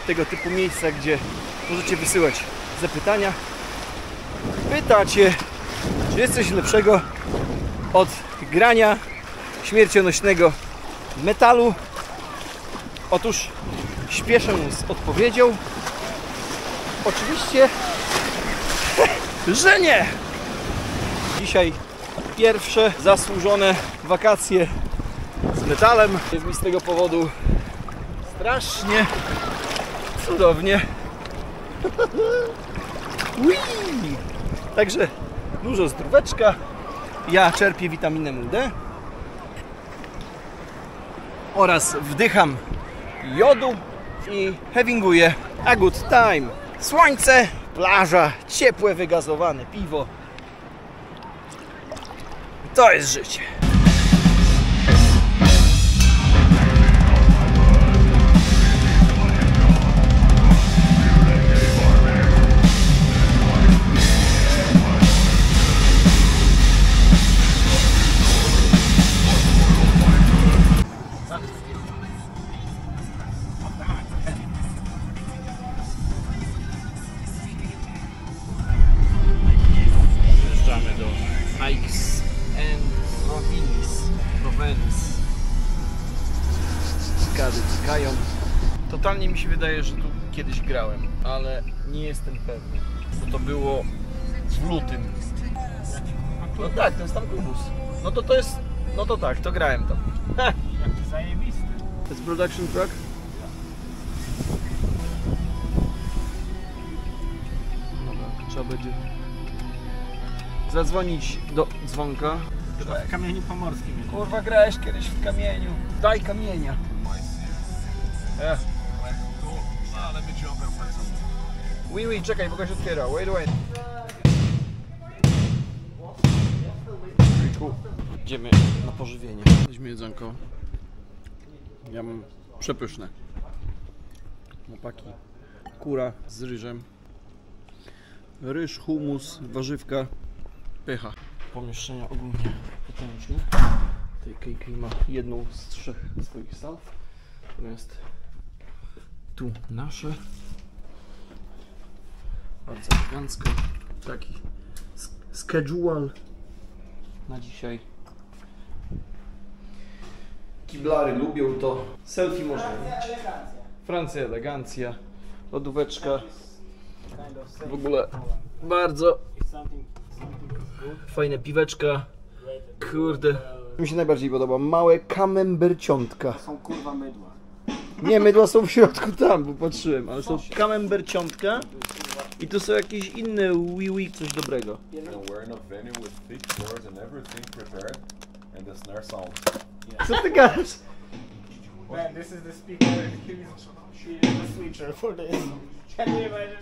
A: tego typu miejscach, gdzie możecie wysyłać zapytania. Pytacie, czy jest coś lepszego od grania śmiercionośnego metalu? Otóż śpieszę z odpowiedzią. Oczywiście, że nie! Dzisiaj pierwsze zasłużone wakacje z metalem. Jest mi z tego powodu strasznie cudownie. Także dużo zdróweczka. Ja czerpię witaminę D oraz wdycham jodu i hevinguję a good time. Słońce, plaża, ciepłe wygazowane piwo. To jest życie. Grałem, ale nie jestem pewny, bo to było w lutym. No tak, to jest tam kubus. No to to jest, no to tak, to grałem tam.
E: Zajebisty.
A: To jest production truck? Dobra, trzeba będzie zadzwonić do dzwonka.
E: W kamieniu pomorskim.
A: Kurwa, grałeś kiedyś w kamieniu. Daj kamienia. Eh.
D: Let me jump and find some.
A: Oui, oui, czekaj, bo się otwiera. Wait, wait. Idziemy na pożywienie. Weźmy jedzonko. Ja mam przepyszne. Mopaki. Kura z ryżem. Ryż, humus, warzywka, pycha. Pomieszczenia ogólnie potężne. Tej KK ma jedną z trzech swoich sal. Natomiast tu nasze. Bardzo elegancko. Taki schedule na dzisiaj. Kiblary lubią to. Selfie można mieć. Francja elegancja. Lodóweczka. W ogóle bardzo fajne piweczka. Kurde. Mi się najbardziej podoba. Małe kamemberciątka.
E: Są kurwa mydła.
A: Nie, mydła są w środku tam, bo patrzyłem, ale są kamemberciątka i tu są jakieś inne wii coś dobrego. Co ty gadasz?
E: Man, this is the speaker. He's, she is the switcher for this. Can you imagine?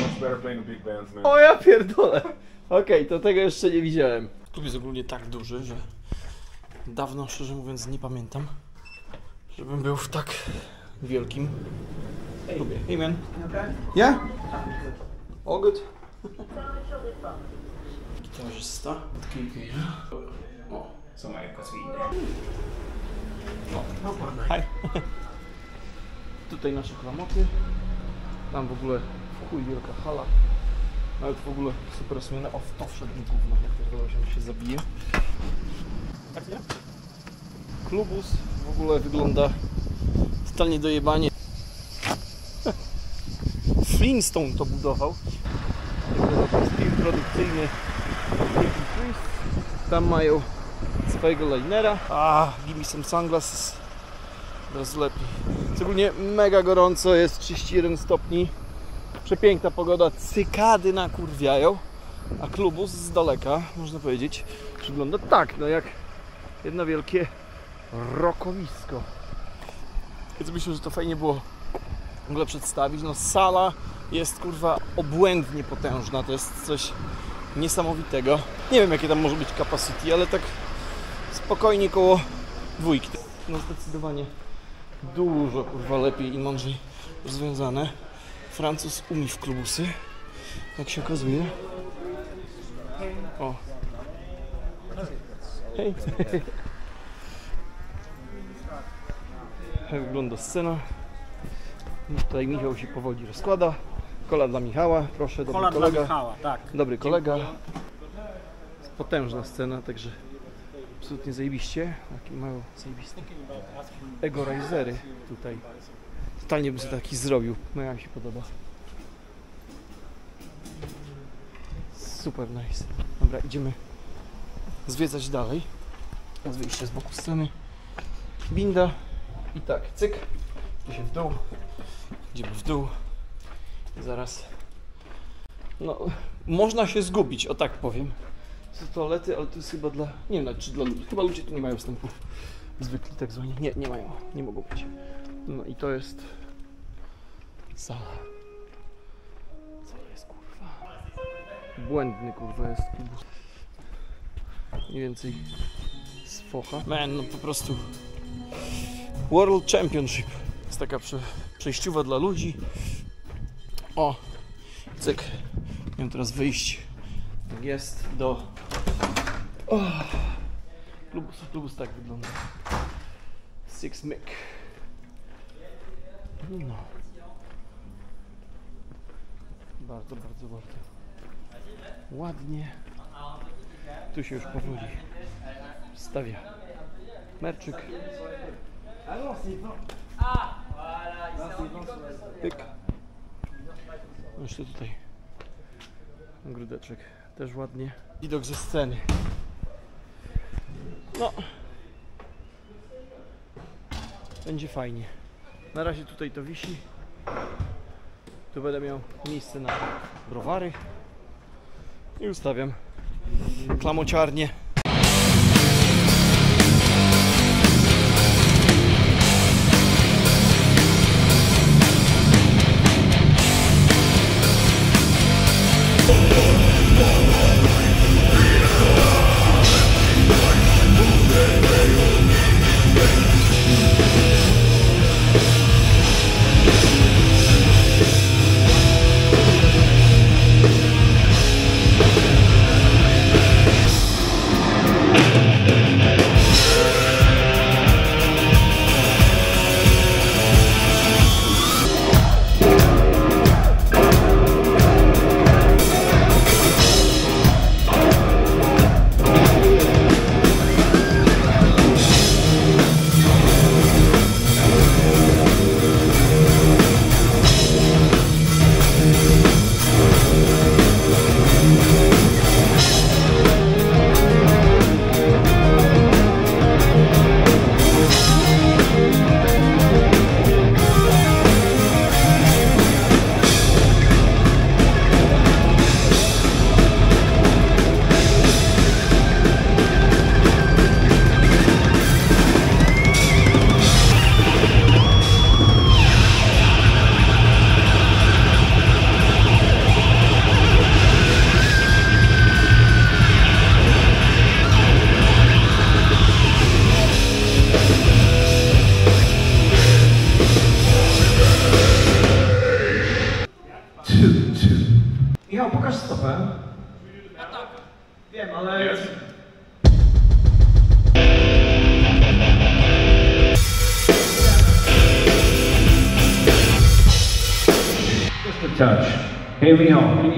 D: Much better playing the big bands, man.
A: O ja pierdolę. Okej, to tego jeszcze nie widziałem. Klub jest ogólnie tak duży, że dawno, szczerze mówiąc, nie pamiętam, żebym był w tak wielkim klubie. Hey man. Yeah? All good? Gitarzysta. O. Hi. Tutaj nasze klamoty. Tam w ogóle w chuj wielka hala. Nawet w ogóle super zmiana. O, w to wszedł mi gówno. Ja pierdolę się, się zabije. Tak nie? Klubus w ogóle wygląda totalnie dojebanie. Flintstone to budował. Film produkcyjny. Tam mają swojego linera. A, give me some sunglasses. Teraz lepiej. Szczególnie mega gorąco, jest 31 stopni. Przepiękna pogoda, cykady nakurwiają. A klubus z daleka, można powiedzieć, wygląda tak, no jak jedno wielkie rokowisko. Więc myślę, że to fajnie było w ogóle przedstawić. No sala jest kurwa obłędnie potężna, to jest coś niesamowitego. Nie wiem jakie tam może być capacity, ale tak spokojnie koło dwójki. No zdecydowanie dużo kurwa lepiej i mądrzej rozwiązane. Francuz umie w klubusy, jak się okazuje. O. Hej. Jak wygląda scena. Tutaj Michał się powoli rozkłada. Kola dla Michała, proszę, dobry
E: Kola dla
A: kolega.
E: Michała, tak.
A: Dobry kolega. Jest potężna scena, także absolutnie zajebiście. Takie mają zajebiste ego risery tutaj. Totalnie bym sobie taki zrobił. Mega mi się podoba. Super nice. Dobra, idziemy zwiedzać dalej. Teraz wyjście z boku sceny. Binda. I tak, cyk. Tu się w dół. Idziemy w dół. I zaraz. No, można się zgubić, o tak powiem. Są toalety, ale to jest chyba dla. Nie wiem, czy dla ludzi. Chyba ludzie tu nie mają wstępu. Zwykli tak zwani. Nie, nie mają. Nie mogą być. No i to jest. Sala. Co to jest kurwa? Błędny kurwa jest kubus. Mniej więcej z focha. Man, no po prostu. World Championship. Jest taka prze, przejściowa dla ludzi. O, cyk. Miałem teraz wyjść. Tak Jest do. O, klubus, klubus tak wygląda. Six Mick. No. Bardzo, bardzo, bardzo ładnie. Tu się już powoli stawia merczyk. Pyk. Jeszcze tutaj grudeczek też ładnie. Widok ze sceny. No. Będzie fajnie. Na razie tutaj to wisi. Tu będę miał miejsce na browary. I ustawiam klamociarnię.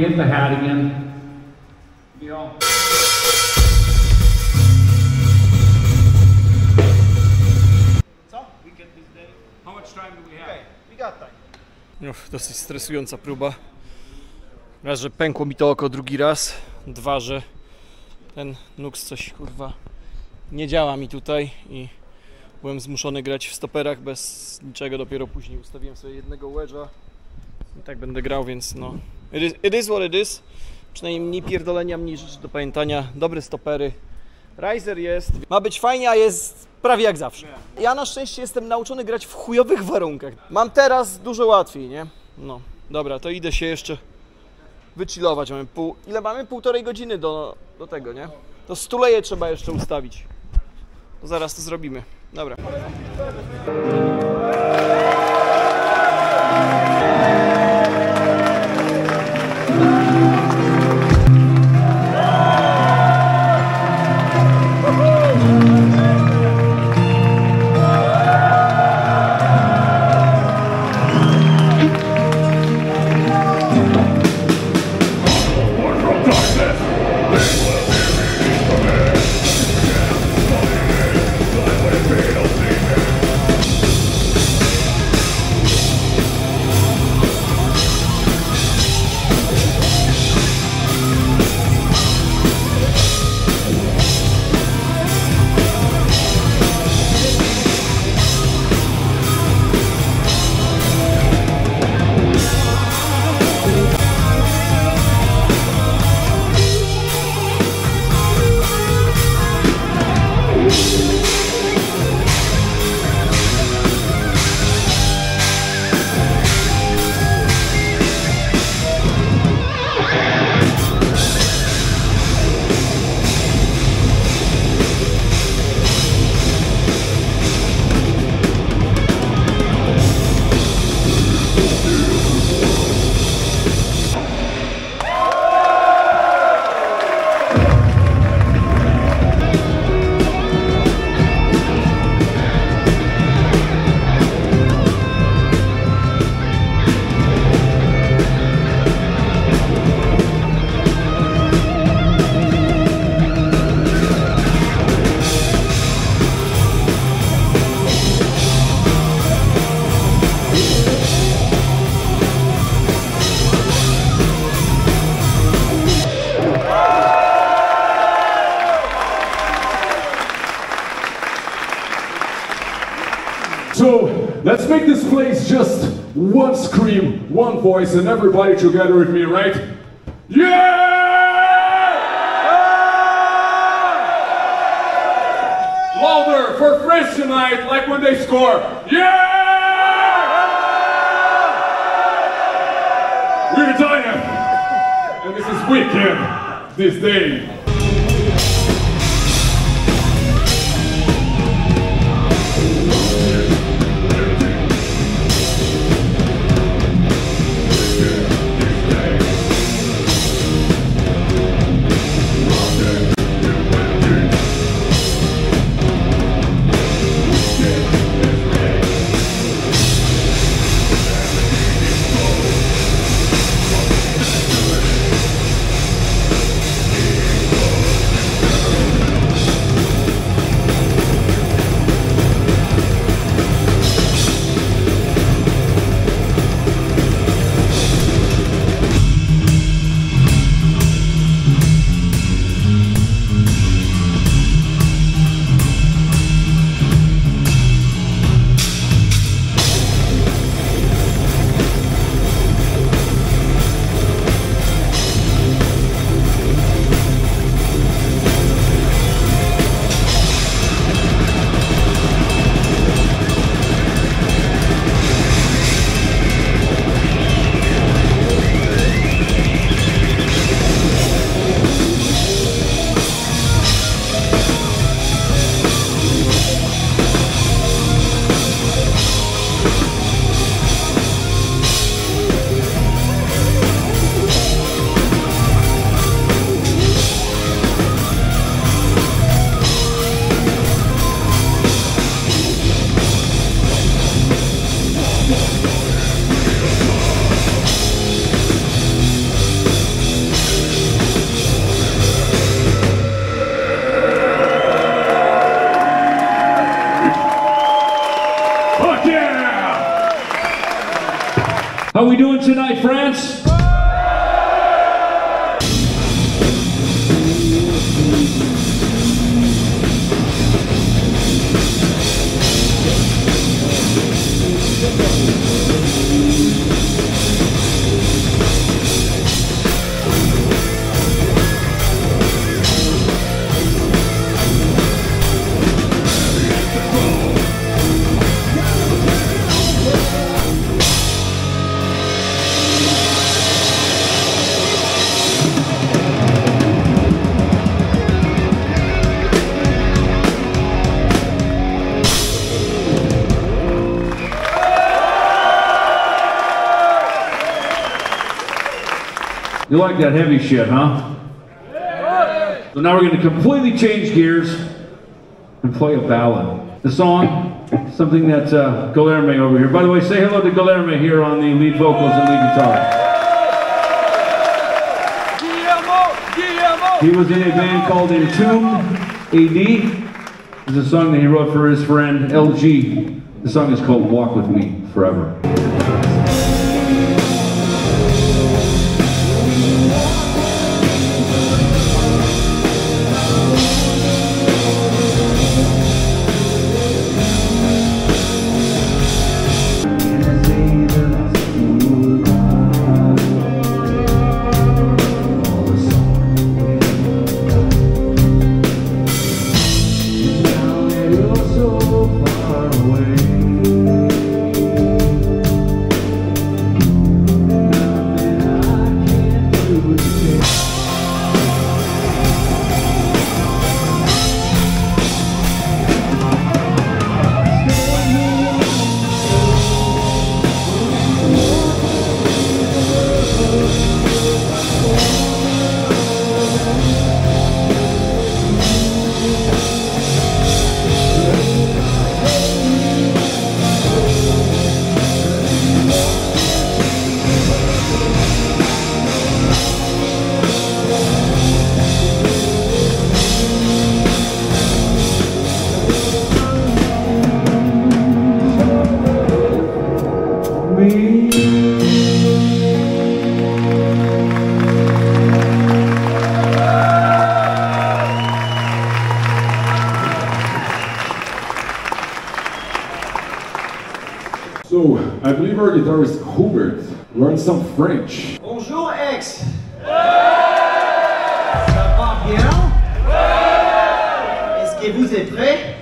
G: Hit the hat again? Leo.
A: No, dosyć stresująca próba. Raz, że pękło mi to oko drugi raz. Dwa, że ten Nux coś kurwa nie działa mi tutaj i byłem zmuszony grać w stoperach bez niczego. Dopiero później ustawiłem sobie jednego wedge'a i tak będę grał, więc no. It is, what it is. Przynajmniej mniej pierdolenia, mniej rzeczy do pamiętania. Dobre stopery. Riser jest. Ma być fajnie, a jest prawie jak zawsze. Ja na szczęście jestem nauczony grać w chujowych warunkach. Mam teraz dużo łatwiej, nie? No, dobra, to idę się jeszcze wychillować. Mamy pół... Ile mamy? Półtorej godziny do, do tego, nie? To stuleje trzeba jeszcze ustawić. To zaraz to zrobimy. Dobra.
I: Voice, and everybody together with me, right?
G: You like that heavy shit, huh? So now we're going to completely change gears and play a ballad. The song, something that uh, over here. By the way, say hello to Guilherme here on the lead vocals and lead guitar. He was in a band called Entombed AD. It's a song that he wrote for his friend LG. The song is called Walk With Me Forever.
I: c'est prêt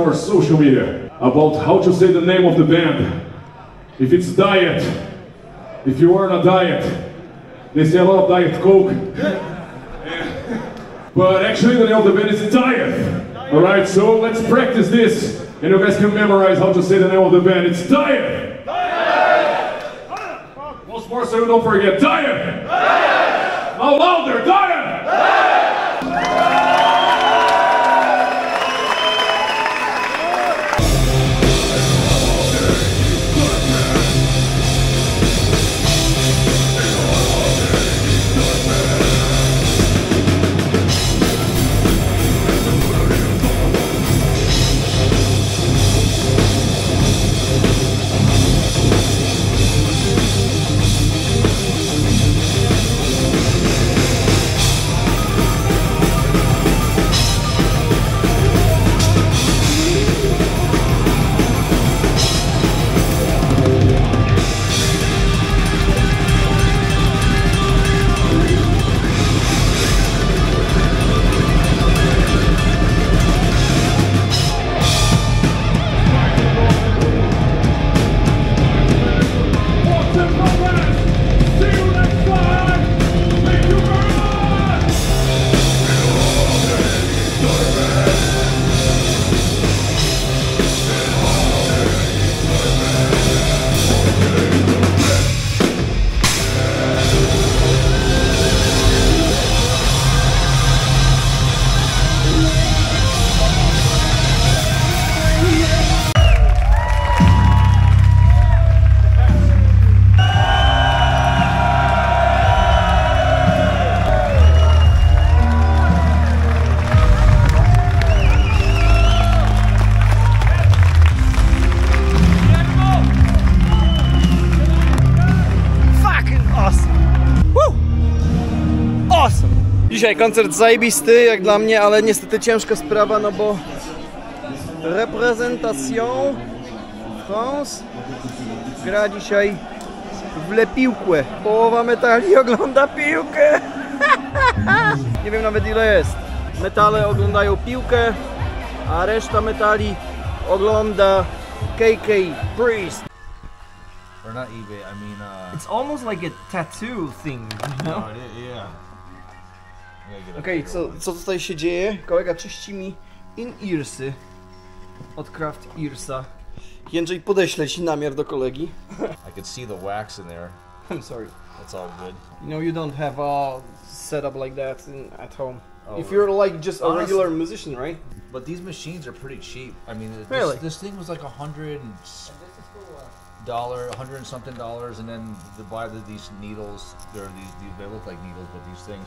I: our social media about how to say the name of the band. If it's diet, if you are on a diet, they say a lot of diet coke. but actually the name of the band is diet. Alright, so let's practice this. And you guys can memorize how to say the name of the band. It's diet! Diet! Once more so you don't forget. Diet!
A: Dzisiaj koncert zajebisty jak dla mnie, ale niestety ciężka sprawa, no bo reprezentation France gra dzisiaj w Le Piłkę. Połowa metali ogląda piłkę. Nie wiem nawet ile jest. Metale oglądają piłkę, a reszta metali ogląda KK Priest.
J: Or not eBay, I mean, uh.
A: It's almost like a tattoo thing, you know?
J: No, it
A: Okej,
J: bigger
A: co,
J: one.
A: co tutaj się dzieje? Kolega czyści mi in-earsy od Craft Earsa. Jędrzej, podeślę ci namiar do kolegi.
J: I could see the wax in there.
A: I'm sorry.
J: That's all good.
A: You know, you don't have a setup like that in, at home.
J: Oh,
A: if you're like just a regular musician, right?
J: But these machines are pretty cheap. I mean, this,
A: Really?
J: this thing was like a hundred and s- dollar, a hundred and something dollars, and then to buy the, these needles. They're these, these, they look like needles, but these things.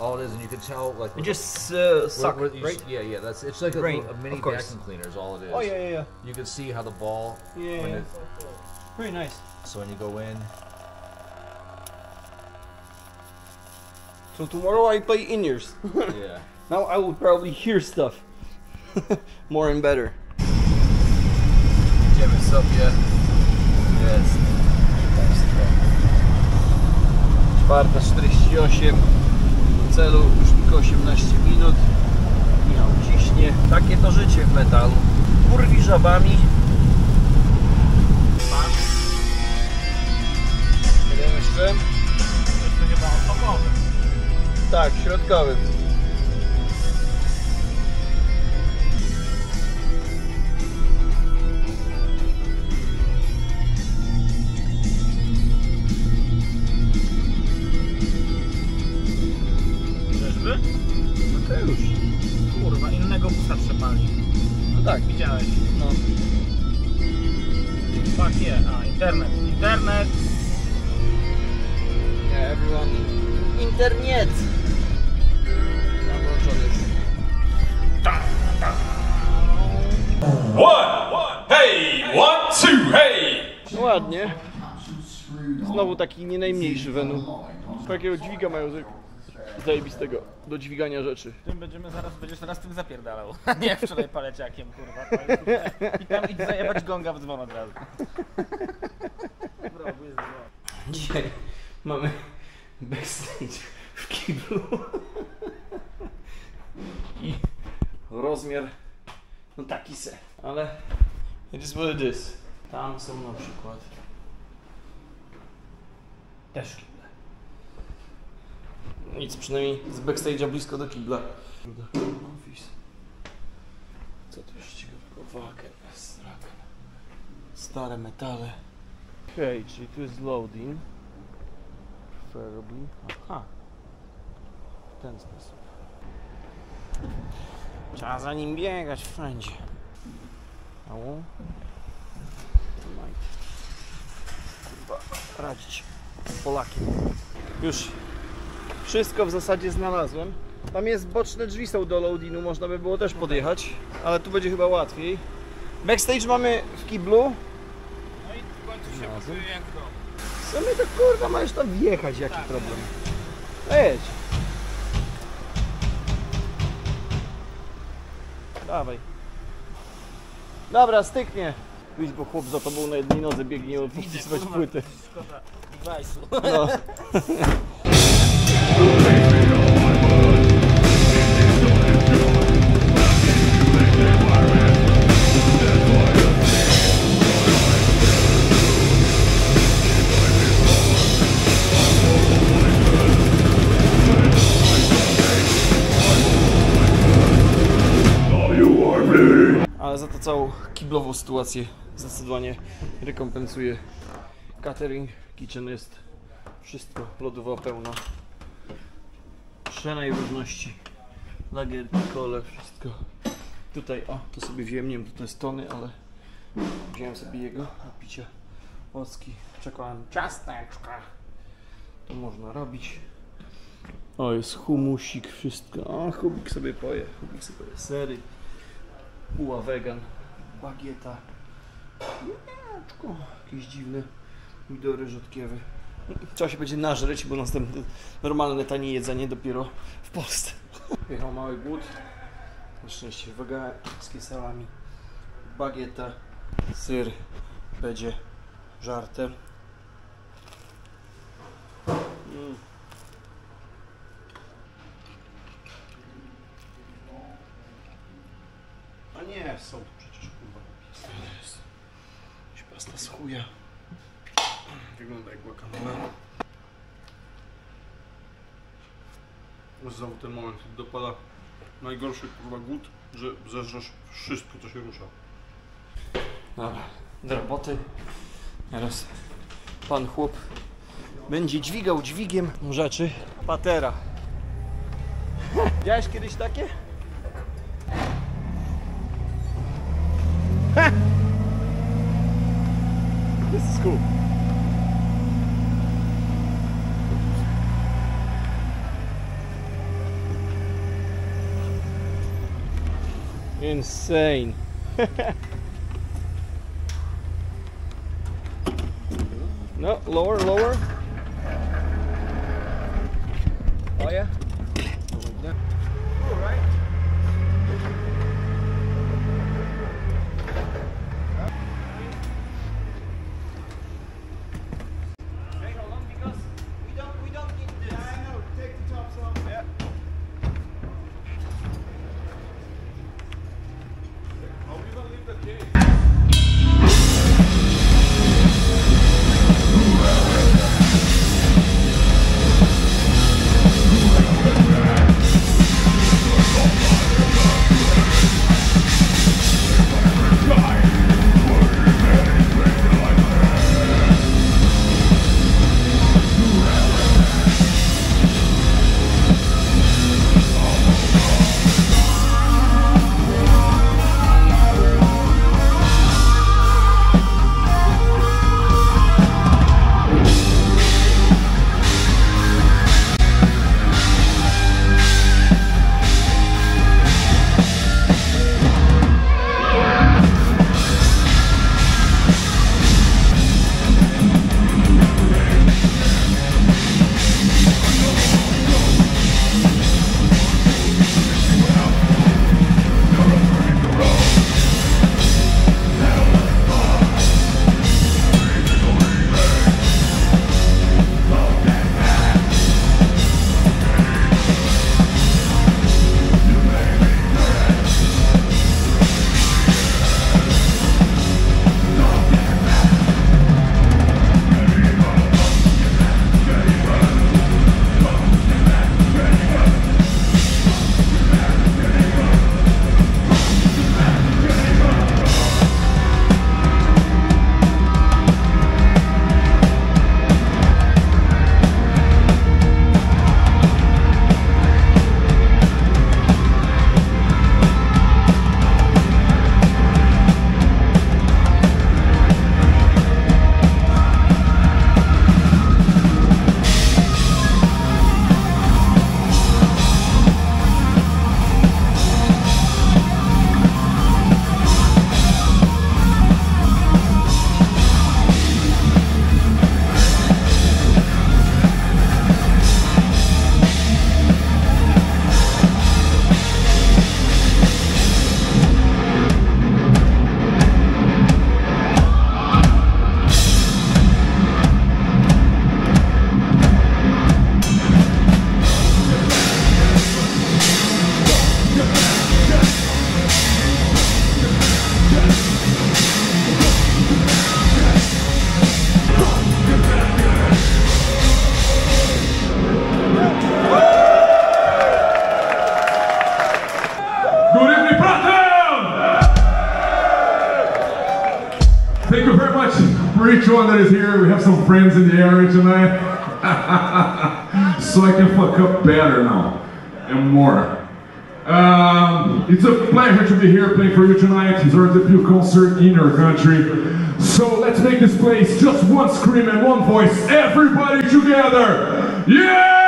J: All it is, and you can tell like
A: It just
J: the-
A: uh, suck,
J: with- with-
A: right?
J: Yeah, yeah. That's it's like a,
A: Grain,
J: a mini vacuum cleaner. Is all it is.
A: Oh yeah, yeah, yeah.
J: You can see how the ball.
A: Yeah,
J: when
A: yeah.
J: it-
A: Very nice.
J: so when you go in,
A: So tomorrow I play in-ears.
J: yeah.
A: now I will probably hear stuff more and better.
J: Idziemy sobie. Jest.
A: Czwarta 48 do celu, już tylko 18 minut. Michał ciśnie. Takie to życie w metalu. Kurwi żabami. Jeden jeszcze.
E: Jeszcze chyba osobowy.
A: Tak, środkowym. Tak.
E: Widziałeś.
A: No.
E: Fuck yeah. A, internet. Internet.
A: Yeah, everyone. Internet. Tam włączony już.
D: One, one, hey, one, two, hey.
A: No ładnie. Znowu taki nie najmniejszy wenu. Takiego dźwiga mają zajebistego do dźwigania rzeczy.
E: Tym będziemy zaraz, będziesz teraz tym zapierdalał. Nie jak wczoraj paleciakiem, kurwa. I tam idź zajebać gonga w dzwon od razu.
A: Dzisiaj mamy backstage w kiblu. I rozmiar no taki se, ale it is what it is. Tam są na przykład też kible. Nic, przynajmniej z backstage'a blisko do kibla. Co tu jeszcze ciekawego? Wagen, Straken. Stare metale. Okej, czyli tu jest loading. Preferably. Aha. W ten sposób. Trzeba za nim biegać wszędzie. Ało? Kurwa, radzić Polakiem. Już wszystko w zasadzie znalazłem. Tam jest boczne drzwi są do loadingu, można by było też podjechać, ale tu będzie chyba łatwiej. Backstage mamy w kiblu,
E: No i w końcu się jak dom.
A: co my to kurwa możesz tam wjechać, jaki problem? Jedź. Dawaj. Dobra, styknie. Idź, bo chłop za tobą na jednej nodze biegnie odpisywać płytę.
E: Szkoda.
A: No. Ale za to całą kiblową sytuację zdecydowanie rekompensuje catering. Kitchen jest wszystko lodowo pełno. Przenaj różności. Lagerki, kole, wszystko. Tutaj, o, to sobie wziąłem, nie wiem, to, jest tony, ale wziąłem sobie jego do picia. Oski, czekałem ciasteczka. To można robić. O, jest humusik, wszystko. O, chubik sobie poje. Chubik sobie poje. Sery. Buła wegan. Bagieta. Jajeczko. Jakieś dziwne widory rzodkiewy. Trzeba się będzie nażreć, bo następne normalne, tanie jedzenie dopiero w Polsce. Jechał mały głód. Na szczęście wegańskie salami. Bagieta, syr będzie żartem. Mm. A nie, są tu przecież kurwa napisy. Jest. Jakaś pasta z chuja. Wygląda jak guacamole. Znowu ten moment, kiedy dopada najgorszy kurwa głód, że zeżrasz wszystko co się rusza. Dobra, do roboty. Teraz pan chłop będzie dźwigał dźwigiem rzeczy. Patera. Widziałeś kiedyś takie? This is cool. Insane. no, lower, lower.
I: For each one that is here. We have some friends in the area tonight. so I can fuck up better now and more. Um, it's a pleasure to be here playing for you tonight. It's our debut concert in your country. So let's make this place just one scream and one voice. Everybody together. Yeah!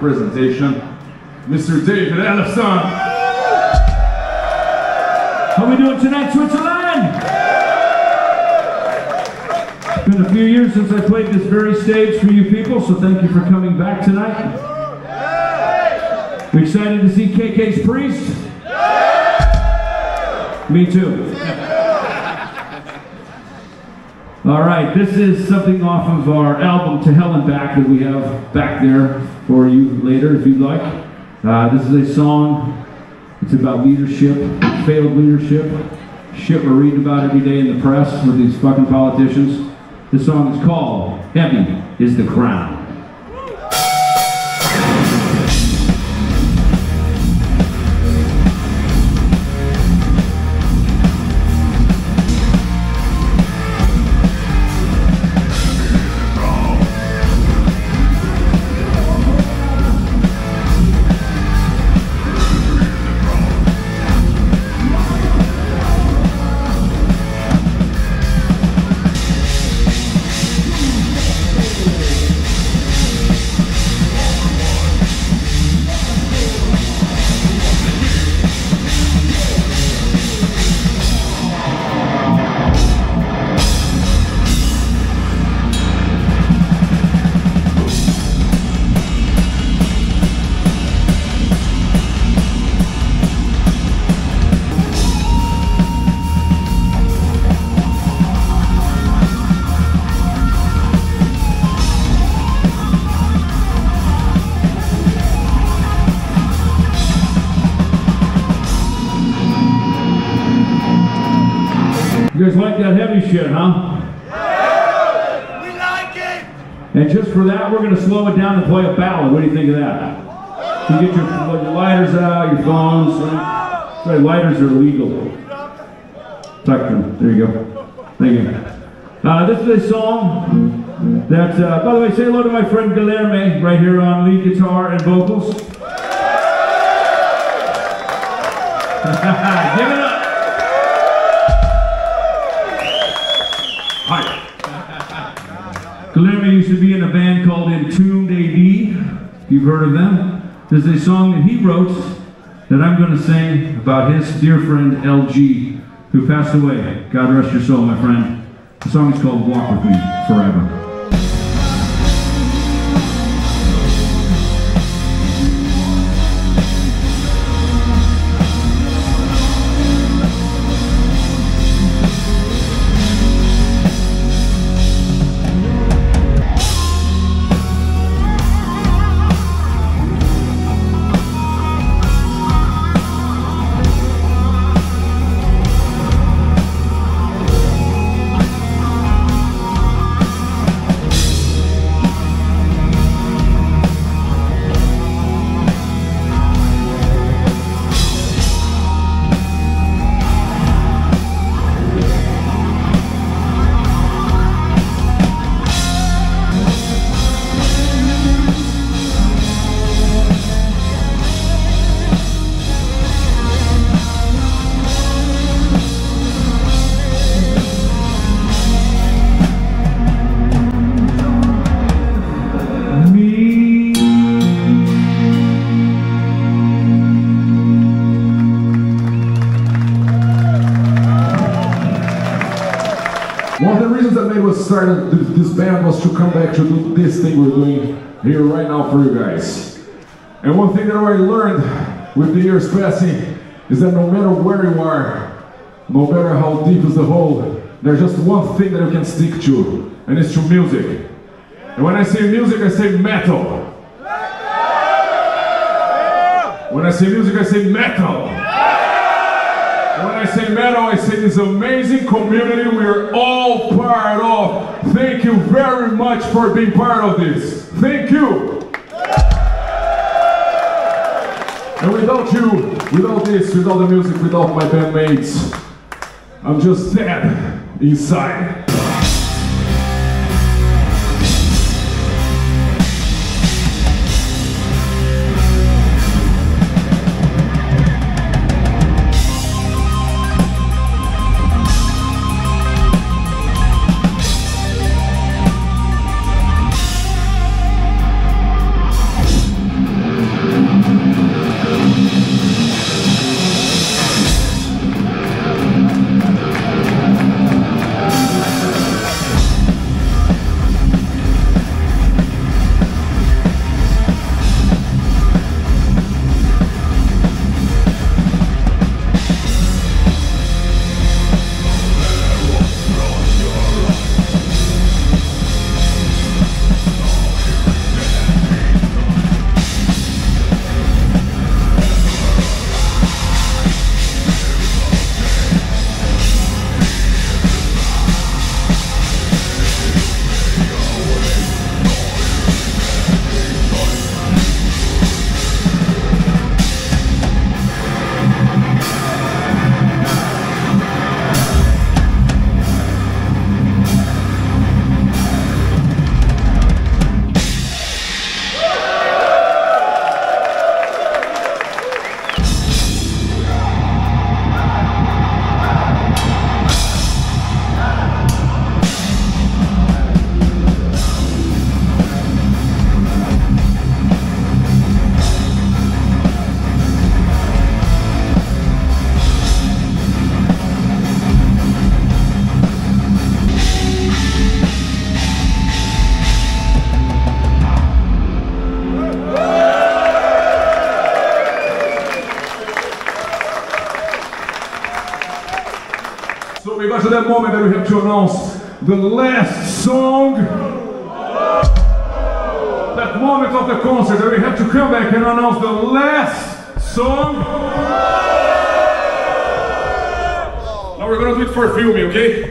I: Presentation. Mr. David Ellison.
G: How are we doing tonight, Switzerland? It's been a few years since I played this very stage for you people, so thank you for coming back tonight. We're excited to see KK's Priest? Me too. All this is something off of our album To Hell and Back that we have back there for you later if you'd like. Uh, this is a song, it's about leadership, failed leadership, shit we're reading about every day in the press with these fucking politicians. This song is called Heavy is the Crown. Down and play a ballad. What do you think of that? You get your, your lighters out, your phones. Sorry, lighters are illegal. Tuck them. There you go. Thank you. Uh, this is a song that, uh, by the way, say hello to my friend Guilherme right here on lead guitar and vocals. Give it up. Hi. Guilherme used to be in a band called Entombed AD. You've heard of them. This is a song that he wrote that I'm going to sing about his dear friend LG, who passed away. God rest your soul, my friend. The song is called Walk With Me Forever.
I: Thing we're doing here right now for you guys. And one thing that I learned with the years passing is that no matter where you are, no matter how deep is the hole, there's just one thing that you can stick to, and it's to music. And when I say music, I say metal. When I say music, I say metal. When I say metal, I say this amazing community we're all part of. Thank you very much for being part of this. Thank you. And without you, without this, without the music, without my bandmates, I'm just dead inside. The last song. That moment of the concert that we have to come back and announce the last song. Now we're gonna do it for filming, okay?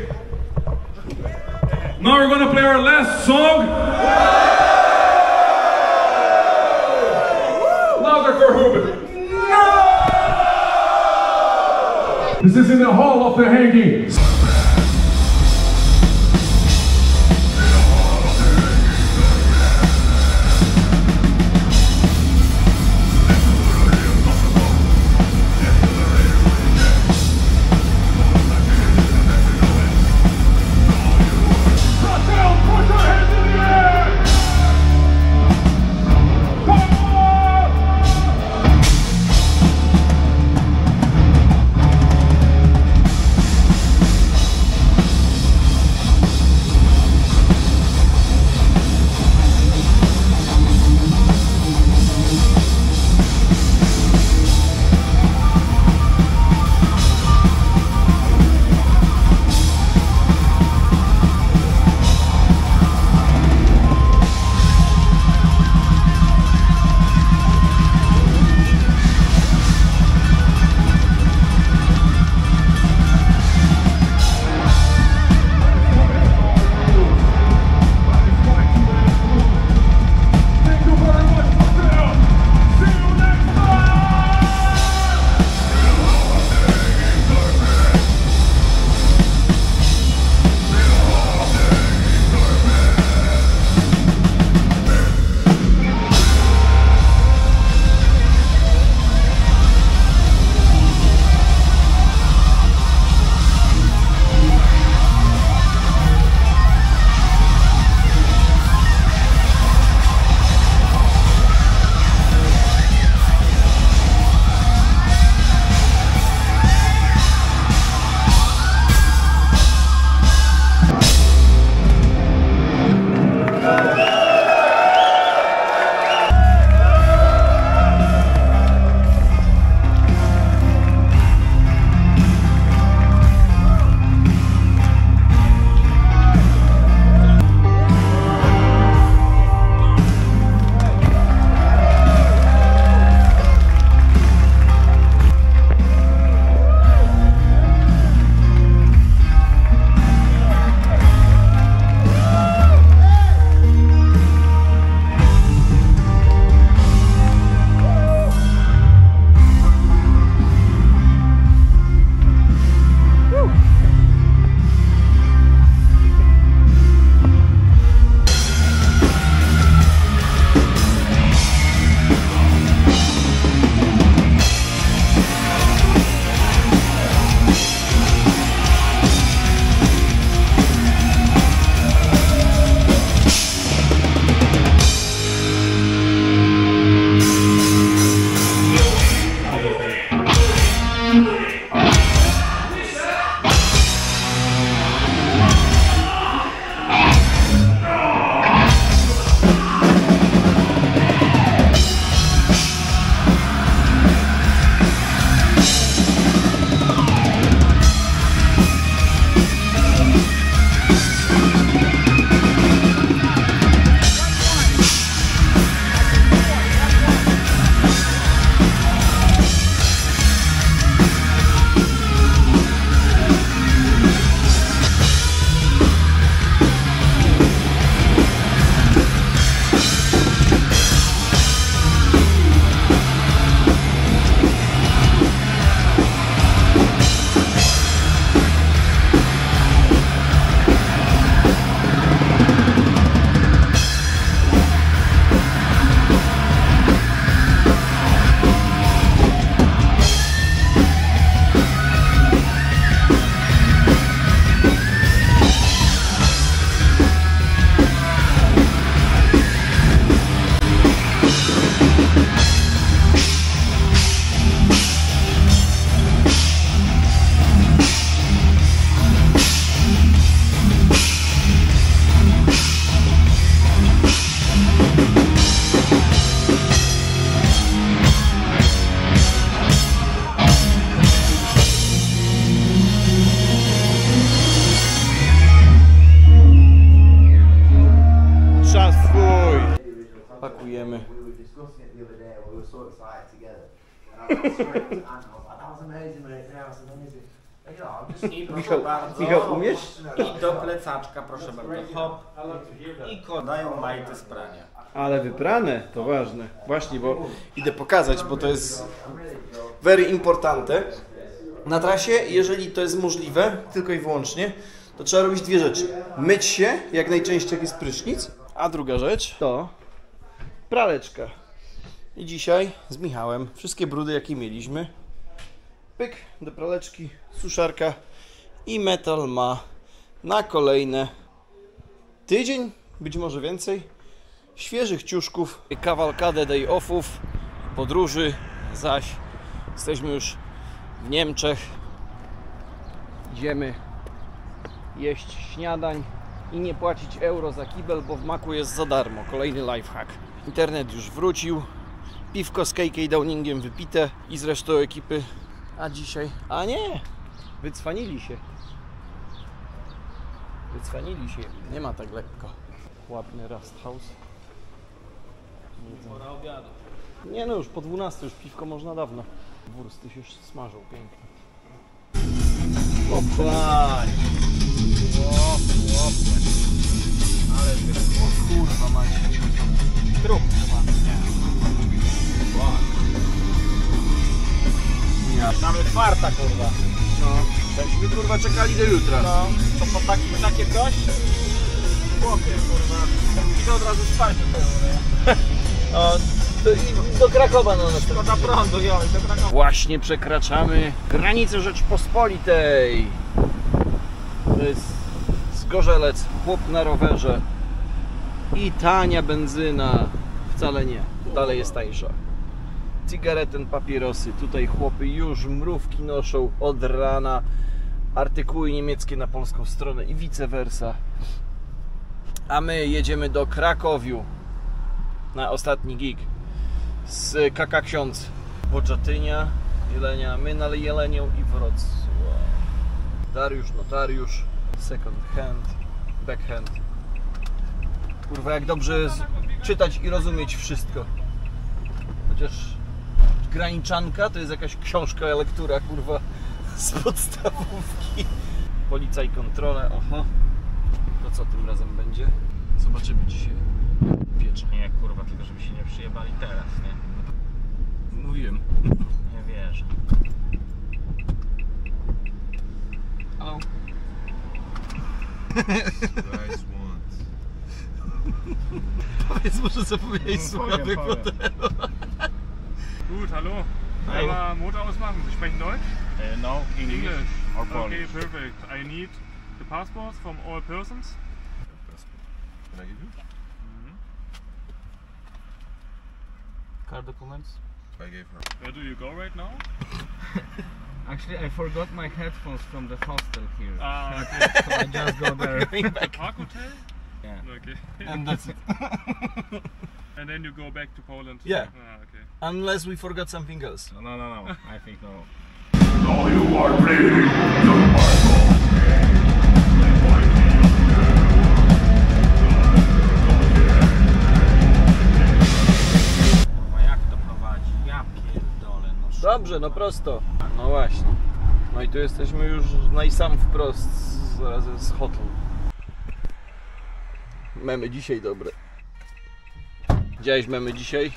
K: I I'm
E: proszę
K: so-
E: bardzo.
A: Michał, umiesz?
E: I do plecaczka, proszę bardzo. Hop. I kodają majty z prania.
A: Ale wyprane, to ważne. Właśnie, bo idę pokazać, bo to jest very importante. Na trasie, jeżeli to jest możliwe, tylko i wyłącznie, to trzeba robić dwie rzeczy. Myć się, jak najczęściej jak jest prysznic, a druga rzecz to praleczka. I dzisiaj z Michałem wszystkie brudy, jakie mieliśmy, pyk do praleczki, suszarka i metal ma na kolejne tydzień, być może więcej, świeżych ciuszków, kawalkadę day offów, podróży, zaś jesteśmy już w Niemczech. Idziemy jeść śniadań i nie płacić euro za kibel, bo w maku jest za darmo. Kolejny lifehack. Internet już wrócił, piwko z KK Downingiem wypite i z resztą ekipy. A dzisiaj? A nie! Wycwanili się. Wycwanili się. Nie ma tak lekko. Ładny Rust House.
E: Pora obiadu.
A: Nie no, już po 12 już piwko można dawno. Wursty się już smażą pięknie. Opa!
E: Ale o kurwa macie. Trup chyba. Nie.
A: Ja.
E: Mamy czwarta kurwa.
A: No. Takśmy kurwa czekali do jutra.
E: No, to po taki, takie coś? Chłopie, kurwa. Idę od razu spać do tego, nie?
A: No, i do Krakowa na następny
E: Szkoda prądu, jo, i do Krakowa.
A: Właśnie przekraczamy granicę Rzeczpospolitej. To jest Zgorzelec, chłop na rowerze i tania benzyna. Wcale nie, dalej jest tańsza. Cygareten, papierosy. Tutaj chłopy już mrówki noszą od rana. Artykuły niemieckie na polską stronę i vice versa. A my jedziemy do Krakowiu na ostatni gig z Kaka Ksiądz. Bodżatynia, Jelenia, my na Jelenią i Wrocław. Dariusz, notariusz, second hand, backhand. Kurwa, jak dobrze czytać i rozumieć wszystko. Chociaż graniczanka to jest jakaś książka, lektura, kurwa, z podstawówki. Policaj kontrolę, oho. To co tym razem będzie? Zobaczymy dzisiaj. Piecze.
E: Nie kurwa, tylko żeby się nie przyjebali teraz, nie?
A: Mówiłem.
E: Nie wierzę.
A: Halo.
F: Guys want.
A: Powiedz może co powiedzieć słuchawek
D: powiem.
A: hotelu.
D: Gut, hallo.
A: Hi.
D: Einmal Motor ausmachen. Sie sprechen Deutsch?
E: Uh, no, English, or
D: Okay, perfect. I need the passports from all persons.
F: Can I give you?
A: Car documents?
F: I gave her.
D: Where do you go right now?
E: Actually, I forgot my headphones from the hostel here.
D: Ah,
E: so I just go there.
A: Going back.
D: Park hotel?
E: Yeah.
D: Okay.
A: And that's it.
D: and then you go back to Poland?
A: Yeah.
D: Ah, okay.
A: Unless we forgot something else.
E: No, no, no, no. I think no.
I: Now you are playing the?
E: Ja pierdolę, no
A: Dobrze, no prosto. No właśnie. No i tu jesteśmy już najsam wprost z, razem z hotel. Memy dzisiaj dobre. Widziałeś memy dzisiaj?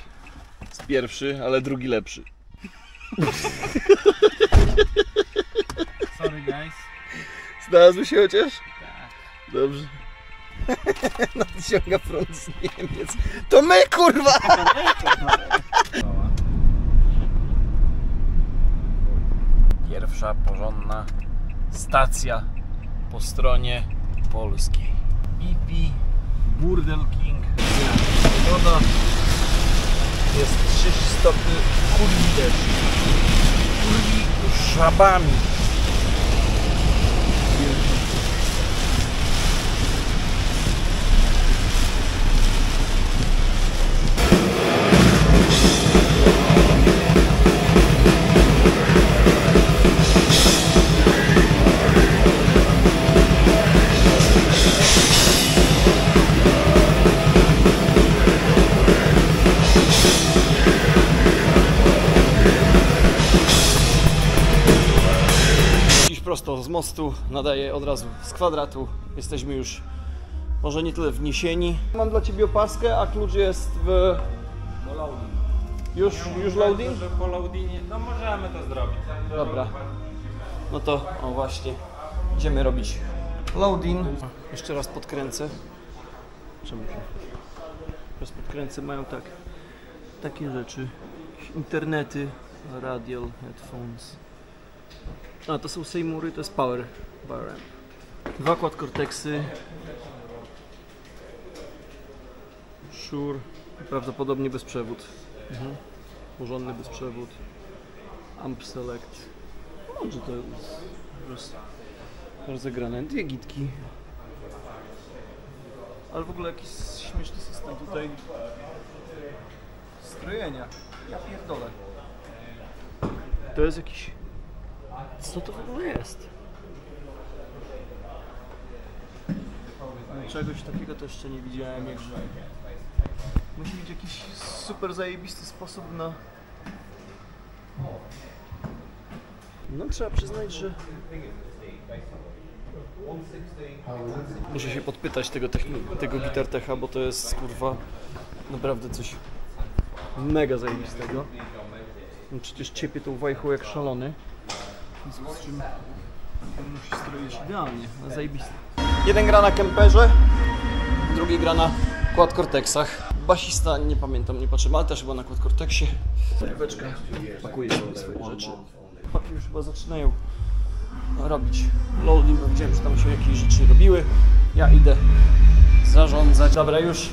A: Z pierwszy, ale drugi lepszy.
E: Sorry guys.
A: Znalazły się chociaż? Dobrze. Nadciąga front z Niemiec. To my kurwa! Pierwsza porządna stacja po stronie polskiej. BP Burdel King. Woda jest 3 stopnie kurwi deszcz. Kurwi żabami. Mostu, nadaję od razu z kwadratu. Jesteśmy już może nie tyle wniesieni. Mam dla Ciebie opaskę, a klucz jest w... Już, już loading?
L: Że po loadingie, no możemy to zrobić.
A: Dobra. No to, o właśnie, idziemy robić loading. Jeszcze raz podkręcę. Czemu się? Teraz podkręcę, mają tak, takie rzeczy. Internety, radial, headphones. A, to są Seymoury, to jest power, power amp. Dwa quad cortexy. Shure, prawdopodobnie bezprzewód. Mhm. Porządny bezprzewód. Amp select. Może to jest roz, rozegrane. Dwie gitki. Ale w ogóle jakiś śmieszny system tutaj strojenia. Ja pierdolę. To jest jakiś... Co to w ogóle jest? No, Czegoś takiego to jeszcze nie widziałem jak Musi być jakiś super zajebisty sposób na... No trzeba przyznać, że... Muszę się podpytać tego, techni- tego gitartecha, bo to jest kurwa naprawdę coś mega zajebistego. On przecież ciepie tą wajchą jak szalony. W związku z czym idealnie. Jeden gra na kemperze, drugi gra na quad cortexach. Basista nie pamiętam, nie patrzyłem, ale też chyba na quad cortexie. Rybeczka pakuje swoje rzeczy. Chłopaki już chyba zaczynają robić loading, bo widziałem, że tam się jakieś rzeczy robiły. Ja idę zarządzać. Dobra, już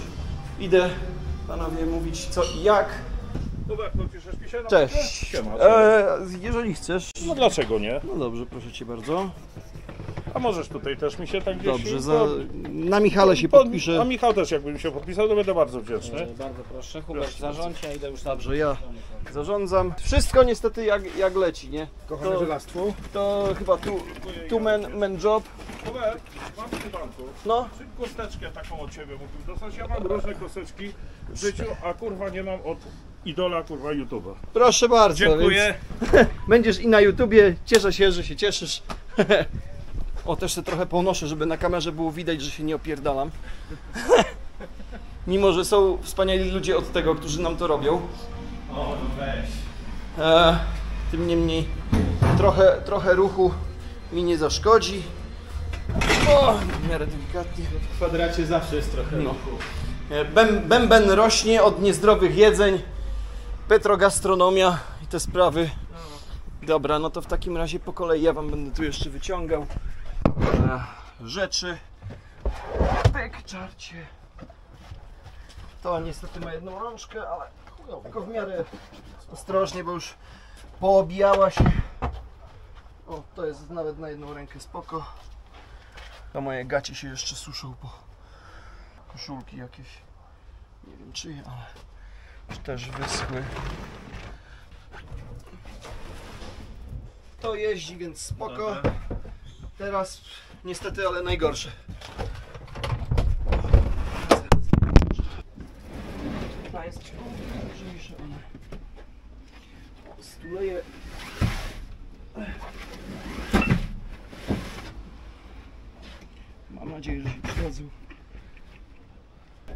A: idę panowie mówić co i jak. Cześć. E, jeżeli chcesz.
M: No dlaczego nie?
A: No dobrze, proszę cię bardzo.
M: A możesz tutaj też mi się tak gdzieś...
A: Dobrze, za, na Michale się
M: Pod-
A: podpiszę.
M: A Michał też jakby mi się podpisał, to będę bardzo wdzięczny.
L: Bardzo proszę, Hubert zarządź, ja idę już na
A: Dobrze, ja zarządzam. Wszystko niestety jak, jak leci, nie?
M: Kochane żelastwo.
A: To chyba tu, tu man, man job.
M: Hubert, mam pytanko.
A: No.
M: Czy kosteczkę taką od Ciebie mógłbym dostać? Ja mam różne kosteczki w życiu, a kurwa nie mam od idola kurwa YouTube'a.
A: Proszę bardzo.
M: Dziękuję.
A: Więc będziesz i na YouTubie. Cieszę się, że się cieszysz. O, też się trochę ponoszę, żeby na kamerze było widać, że się nie opierdalam. Mimo, że są wspaniali ludzie od tego, którzy nam to robią.
L: O, weź.
A: E, tym niemniej trochę, trochę ruchu mi nie zaszkodzi. O, w miarę delikatnie.
L: W kwadracie zawsze jest trochę
A: No.
L: ruchu.
A: E, Bęb, bęben rośnie od niezdrowych jedzeń, petrogastronomia i te sprawy. Dobra, no to w takim razie po kolei ja wam będę tu jeszcze wyciągał e, rzeczy. Pyk, czarcie. To niestety ma jedną rączkę, ale tylko w miarę ostrożnie, bo już poobijała się. O, to jest nawet na jedną rękę spoko. To moje gacie się jeszcze suszą po koszulki jakieś. Nie wiem czyje, ale już też wyschły. To jeździ, więc spoko. Teraz niestety, ale najgorsze. Ta jest najważniejsza, ale stuleję. Mam nadzieję, że się przydadzą.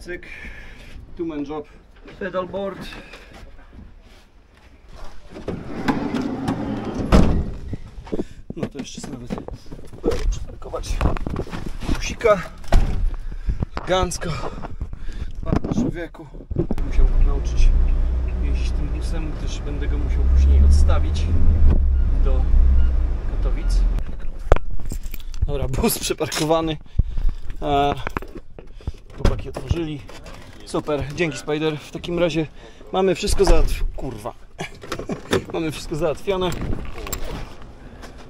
A: Cyk. Two man job. Pedalboard. No to jeszcze sobie nawet przeparkować busika. Elegancko. Pan człowieku. Musiał nauczyć jeździć tym busem, gdyż będę go musiał później odstawić do Katowic. Dobra, bus przeparkowany. E, Chłopaki otworzyli. Super, dzięki Spider. W takim razie mamy wszystko załatwione. Kurwa. mamy wszystko załatwione.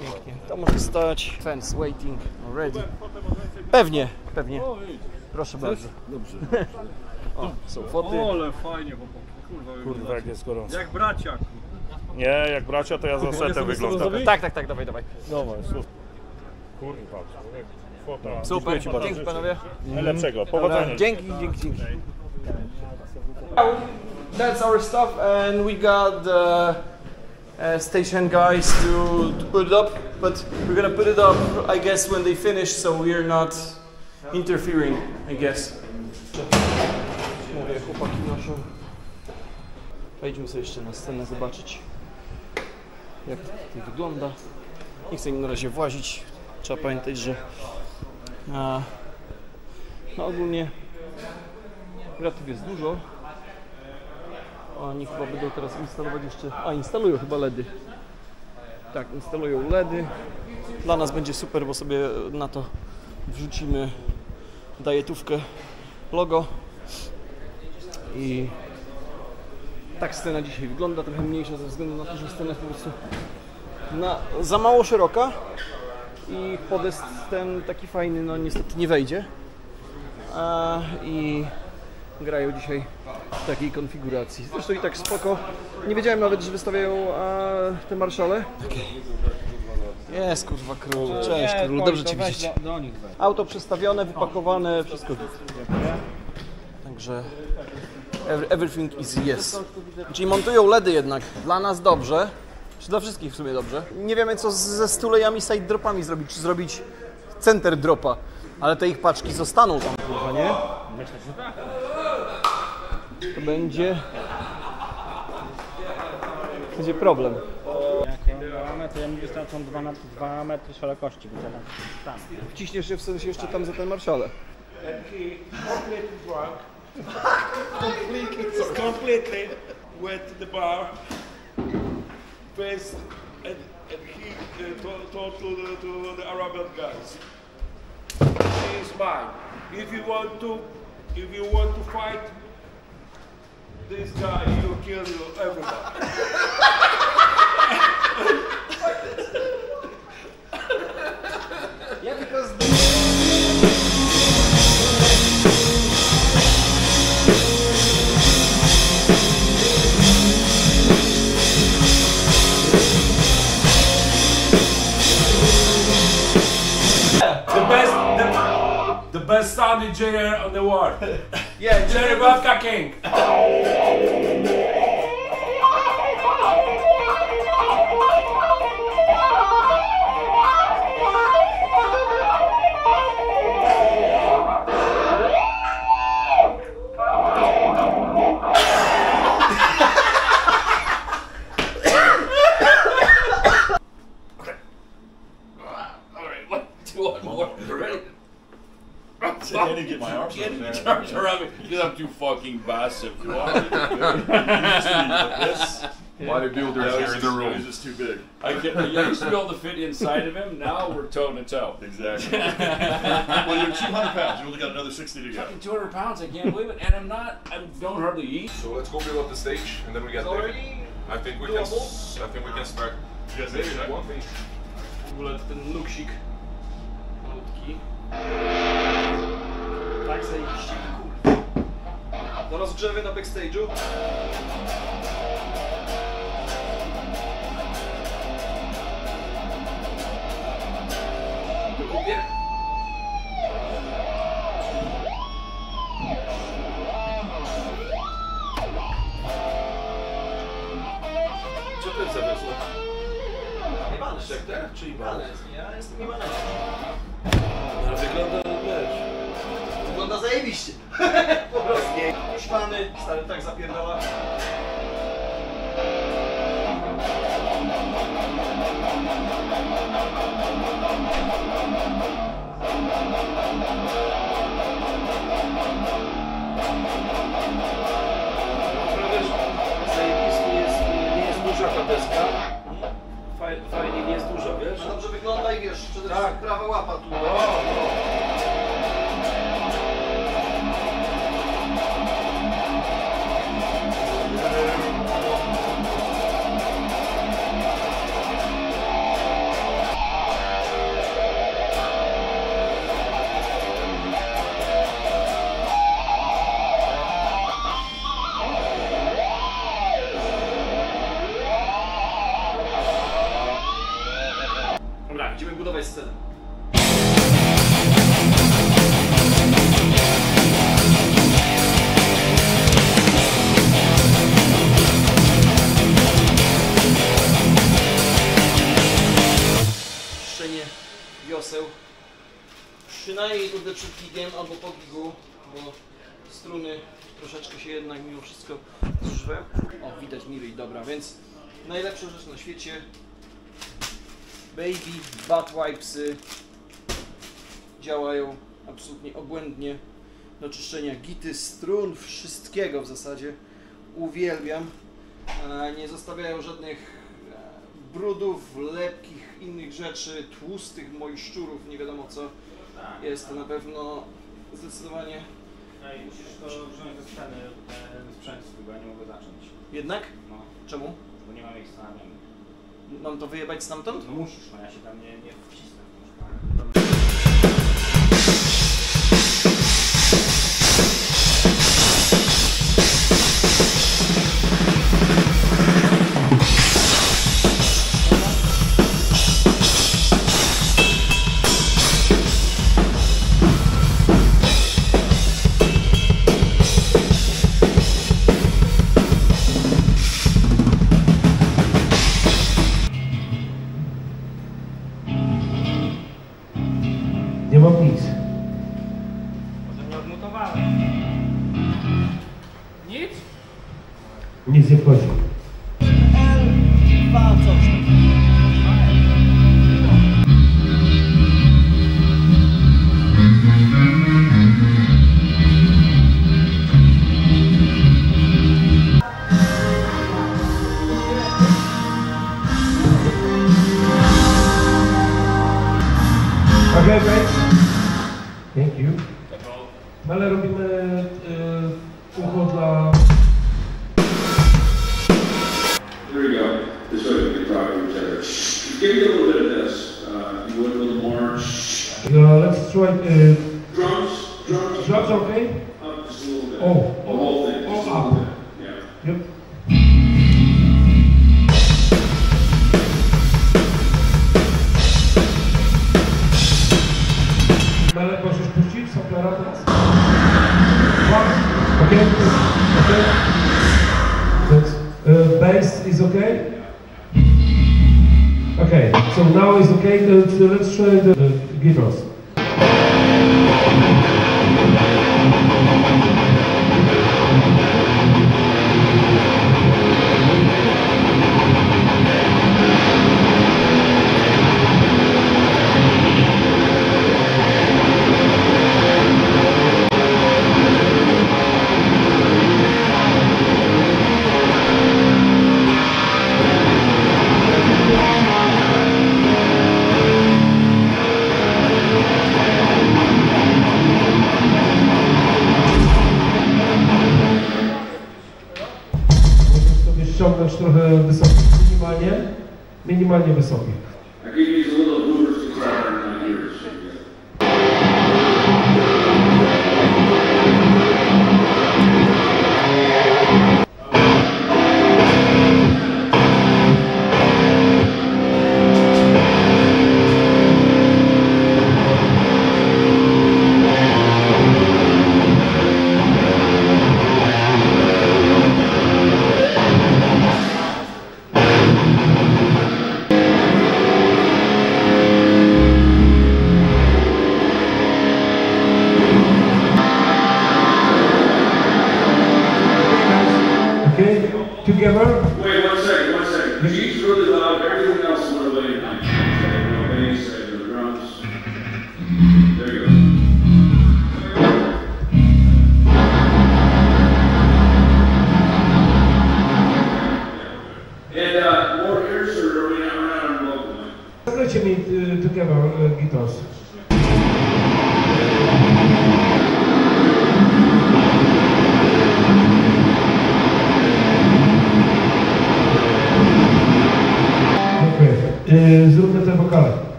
A: Pięknie. To może stać. Fence waiting already. Pewnie, pewnie. Proszę bardzo.
M: Dobrze.
A: O, są foty.
M: O, ale fajnie, bo kurwa,
D: Kurwa, jak jest gorąco.
M: Jak bracia.
D: Nie, jak bracia, to ja za setę wyglądam.
A: Tak, tak, tak, dawaj, dawaj.
D: Dobra, super. Kurwa, człowiek. Fota.
A: Super,
D: Dziękuję ci bardzo.
A: dzięki panowie.
D: Najlepszego, powodzenia.
A: Dzięki, dzięki, dzięki. That's our stuff and we got the uh, station guys to, to put it up, but we're gonna put it up, I guess, when they finish, so we're not interfering, I guess. Mówię, chłopaki noszą. Wejdźmy sobie jeszcze na scenę zobaczyć, jak to wygląda. Nie chcę im na razie włazić. Trzeba pamiętać, że a, no ogólnie gratów jest dużo. Oni chyba będą teraz instalować jeszcze. A, instalują chyba LEDy. Tak, instalują LEDy. Dla nas będzie super, bo sobie na to wrzucimy dajetówkę logo. I tak scena dzisiaj wygląda, trochę mniejsza ze względu na to, że scena po prostu na, za mało szeroka i podest ten taki fajny, no niestety nie wejdzie. A, I grają dzisiaj w takiej konfiguracji. Zresztą i tak spoko. Nie wiedziałem nawet, że wystawiają a, te marszale. Jest kurwa król, cześć król, dobrze Cię widzieć. Auto przestawione, wypakowane, wszystko. Także ev- everything is yes. Czyli montują LEDy jednak, dla nas dobrze, czy dla wszystkich w sumie dobrze. Nie wiemy co ze stulejami side dropami zrobić, czy zrobić center dropa, ale te ich paczki zostaną tam kurwa, nie?
L: Myślę, że tak.
A: To będzie... Będzie problem.
L: Jak ją damy, to ja mi wystarczą 2 metry, 2 metry szerokości, ja tam tam.
A: Wciśniesz się w sensie jeszcze tam za ten marszale.
N: And he completely drunk. completely, to the bar. Faced, and, and he uh, told, told to, the, to the Arabian guys, "She is mine. If you want to, if you want to fight this guy, he'll kill you, everybody."
A: Yeah, because
N: The best, the, the best sound engineer on the world.
A: Yeah,
N: Jerry Babka King.
F: I need to get my arms
N: Get
F: up there.
N: charge around me because I'm too fucking massive. You know?
F: this. Bodybuilders here in the room.
N: He's just too big. I, can, I used to be able to fit inside of him. Now we're toe to toe.
F: Exactly. well, you're 200 pounds. You only got another 60 to go.
N: Fucking 200 pounds. I can't believe it. And I'm not. I don't hardly eat.
F: So let's go build up the stage, and then we
N: get there.
F: I think we can. I think we can start. You guys maybe one thing.
A: W ogóle ten nuksik malutki. Tak zajebiście. Do rozgrzewy na backstage'u. Kupię. Zajebiście. po prostu. Szpany, stary tak zapierdala.
L: Fajnie, nie jest duża, wiesz?
A: No dobrze wygląda i wiesz, przede
L: Tak.
A: wszystkim prawa łapa tu. budować scenę. Szczenie wioseł. Przynajmniej kurde przed albo po gigu, bo struny troszeczkę się jednak mimo wszystko zżwę. O, widać niby i dobra, więc najlepsza rzecz na świecie Baby Bat Wipesy działają absolutnie obłędnie do czyszczenia gity, strun, wszystkiego w zasadzie. Uwielbiam. E, nie zostawiają żadnych e, brudów, lepkich, innych rzeczy, tłustych mojszczurów, nie wiadomo co. Jest to na pewno zdecydowanie...
G: No musisz to wziąć ze sceny e, sprzętu, bo ja nie mogę zacząć.
A: Jednak?
G: No.
A: Czemu?
G: Bo nie mam miejsca na mnie
A: mam to wyjebać stamtąd?
G: No musisz, no ja się tam nie, nie wcisnę.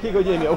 A: Takiego nie miał.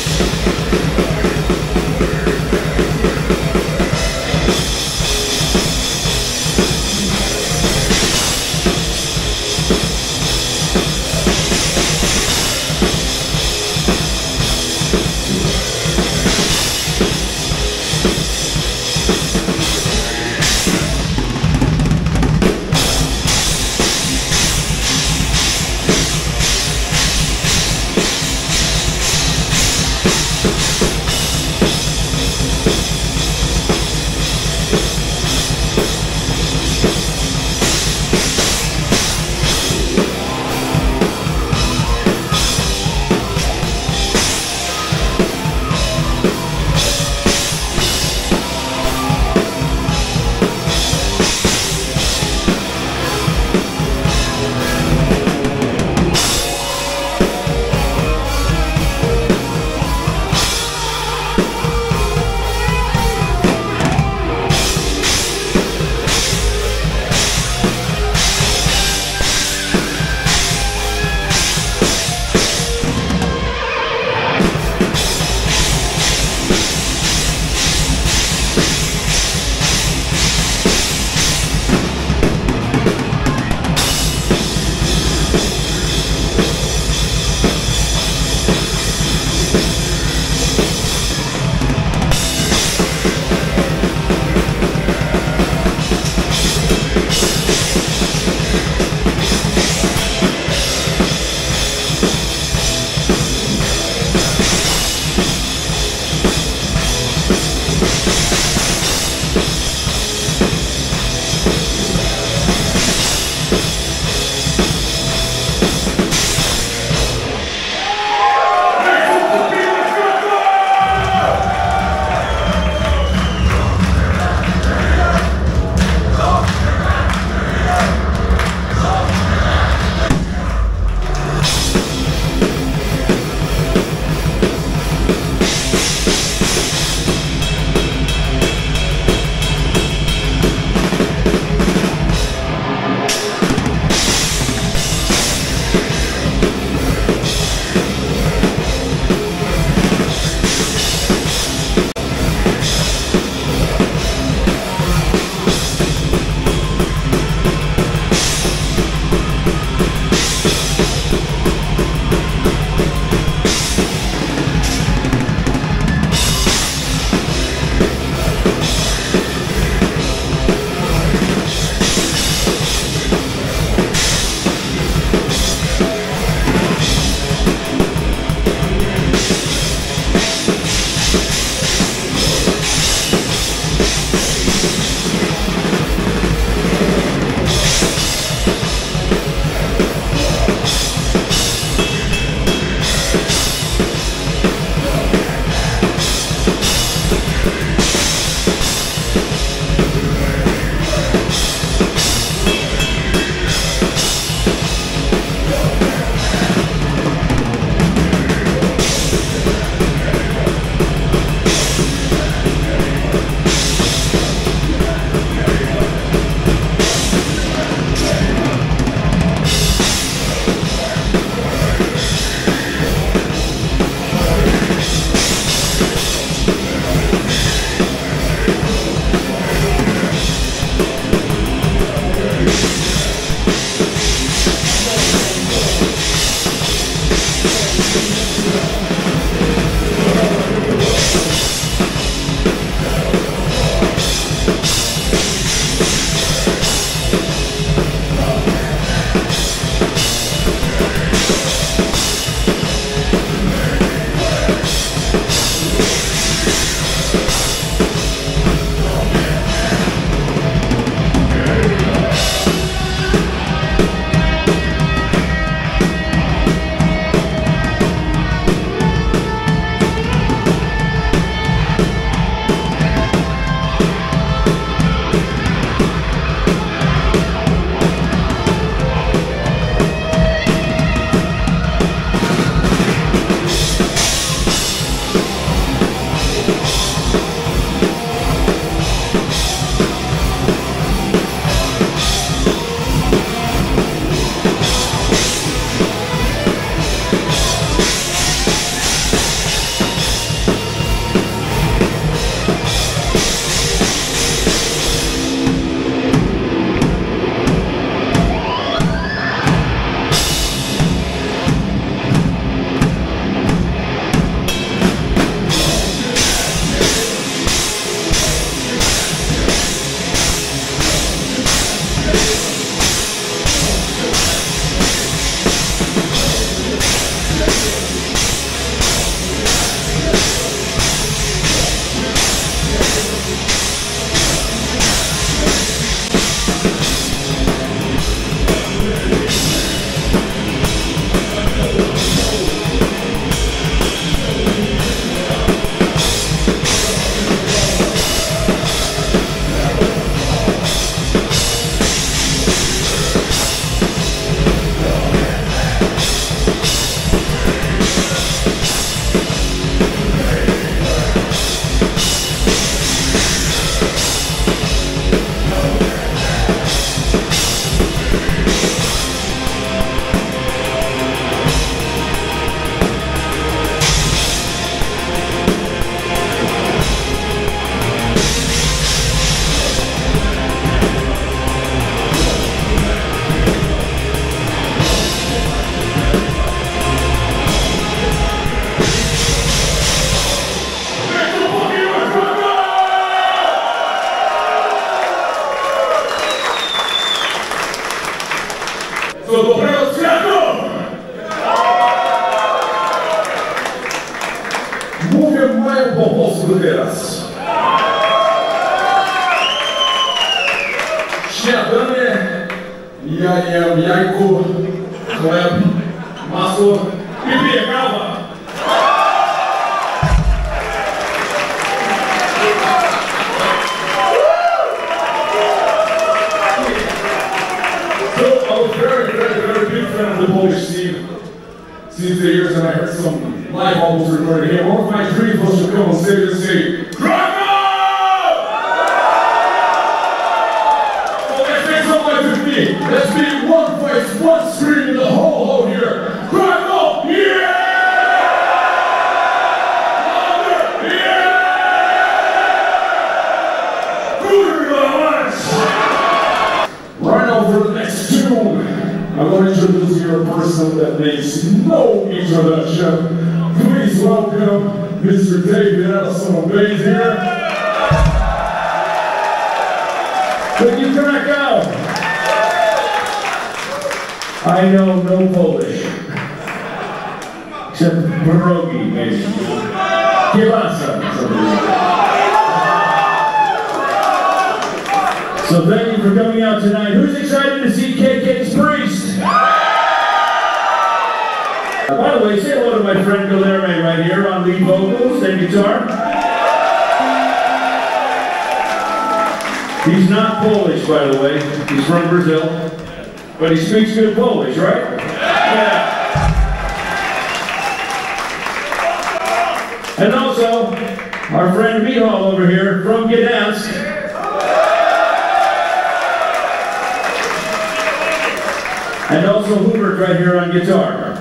G: and also Hubert right here on guitar.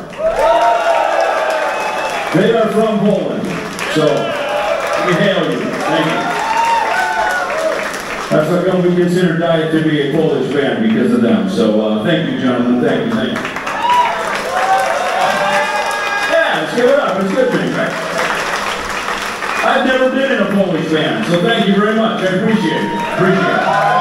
G: They are from Poland, so we hail you. Thank you. That's how come we consider Diet to be a Polish band because of them.
I: So uh, thank you, gentlemen. Thank you, thank you. Yeah, let's give it up. It's good thing, right? I've never been in a Polish band, so thank you very much. I appreciate it. Appreciate it.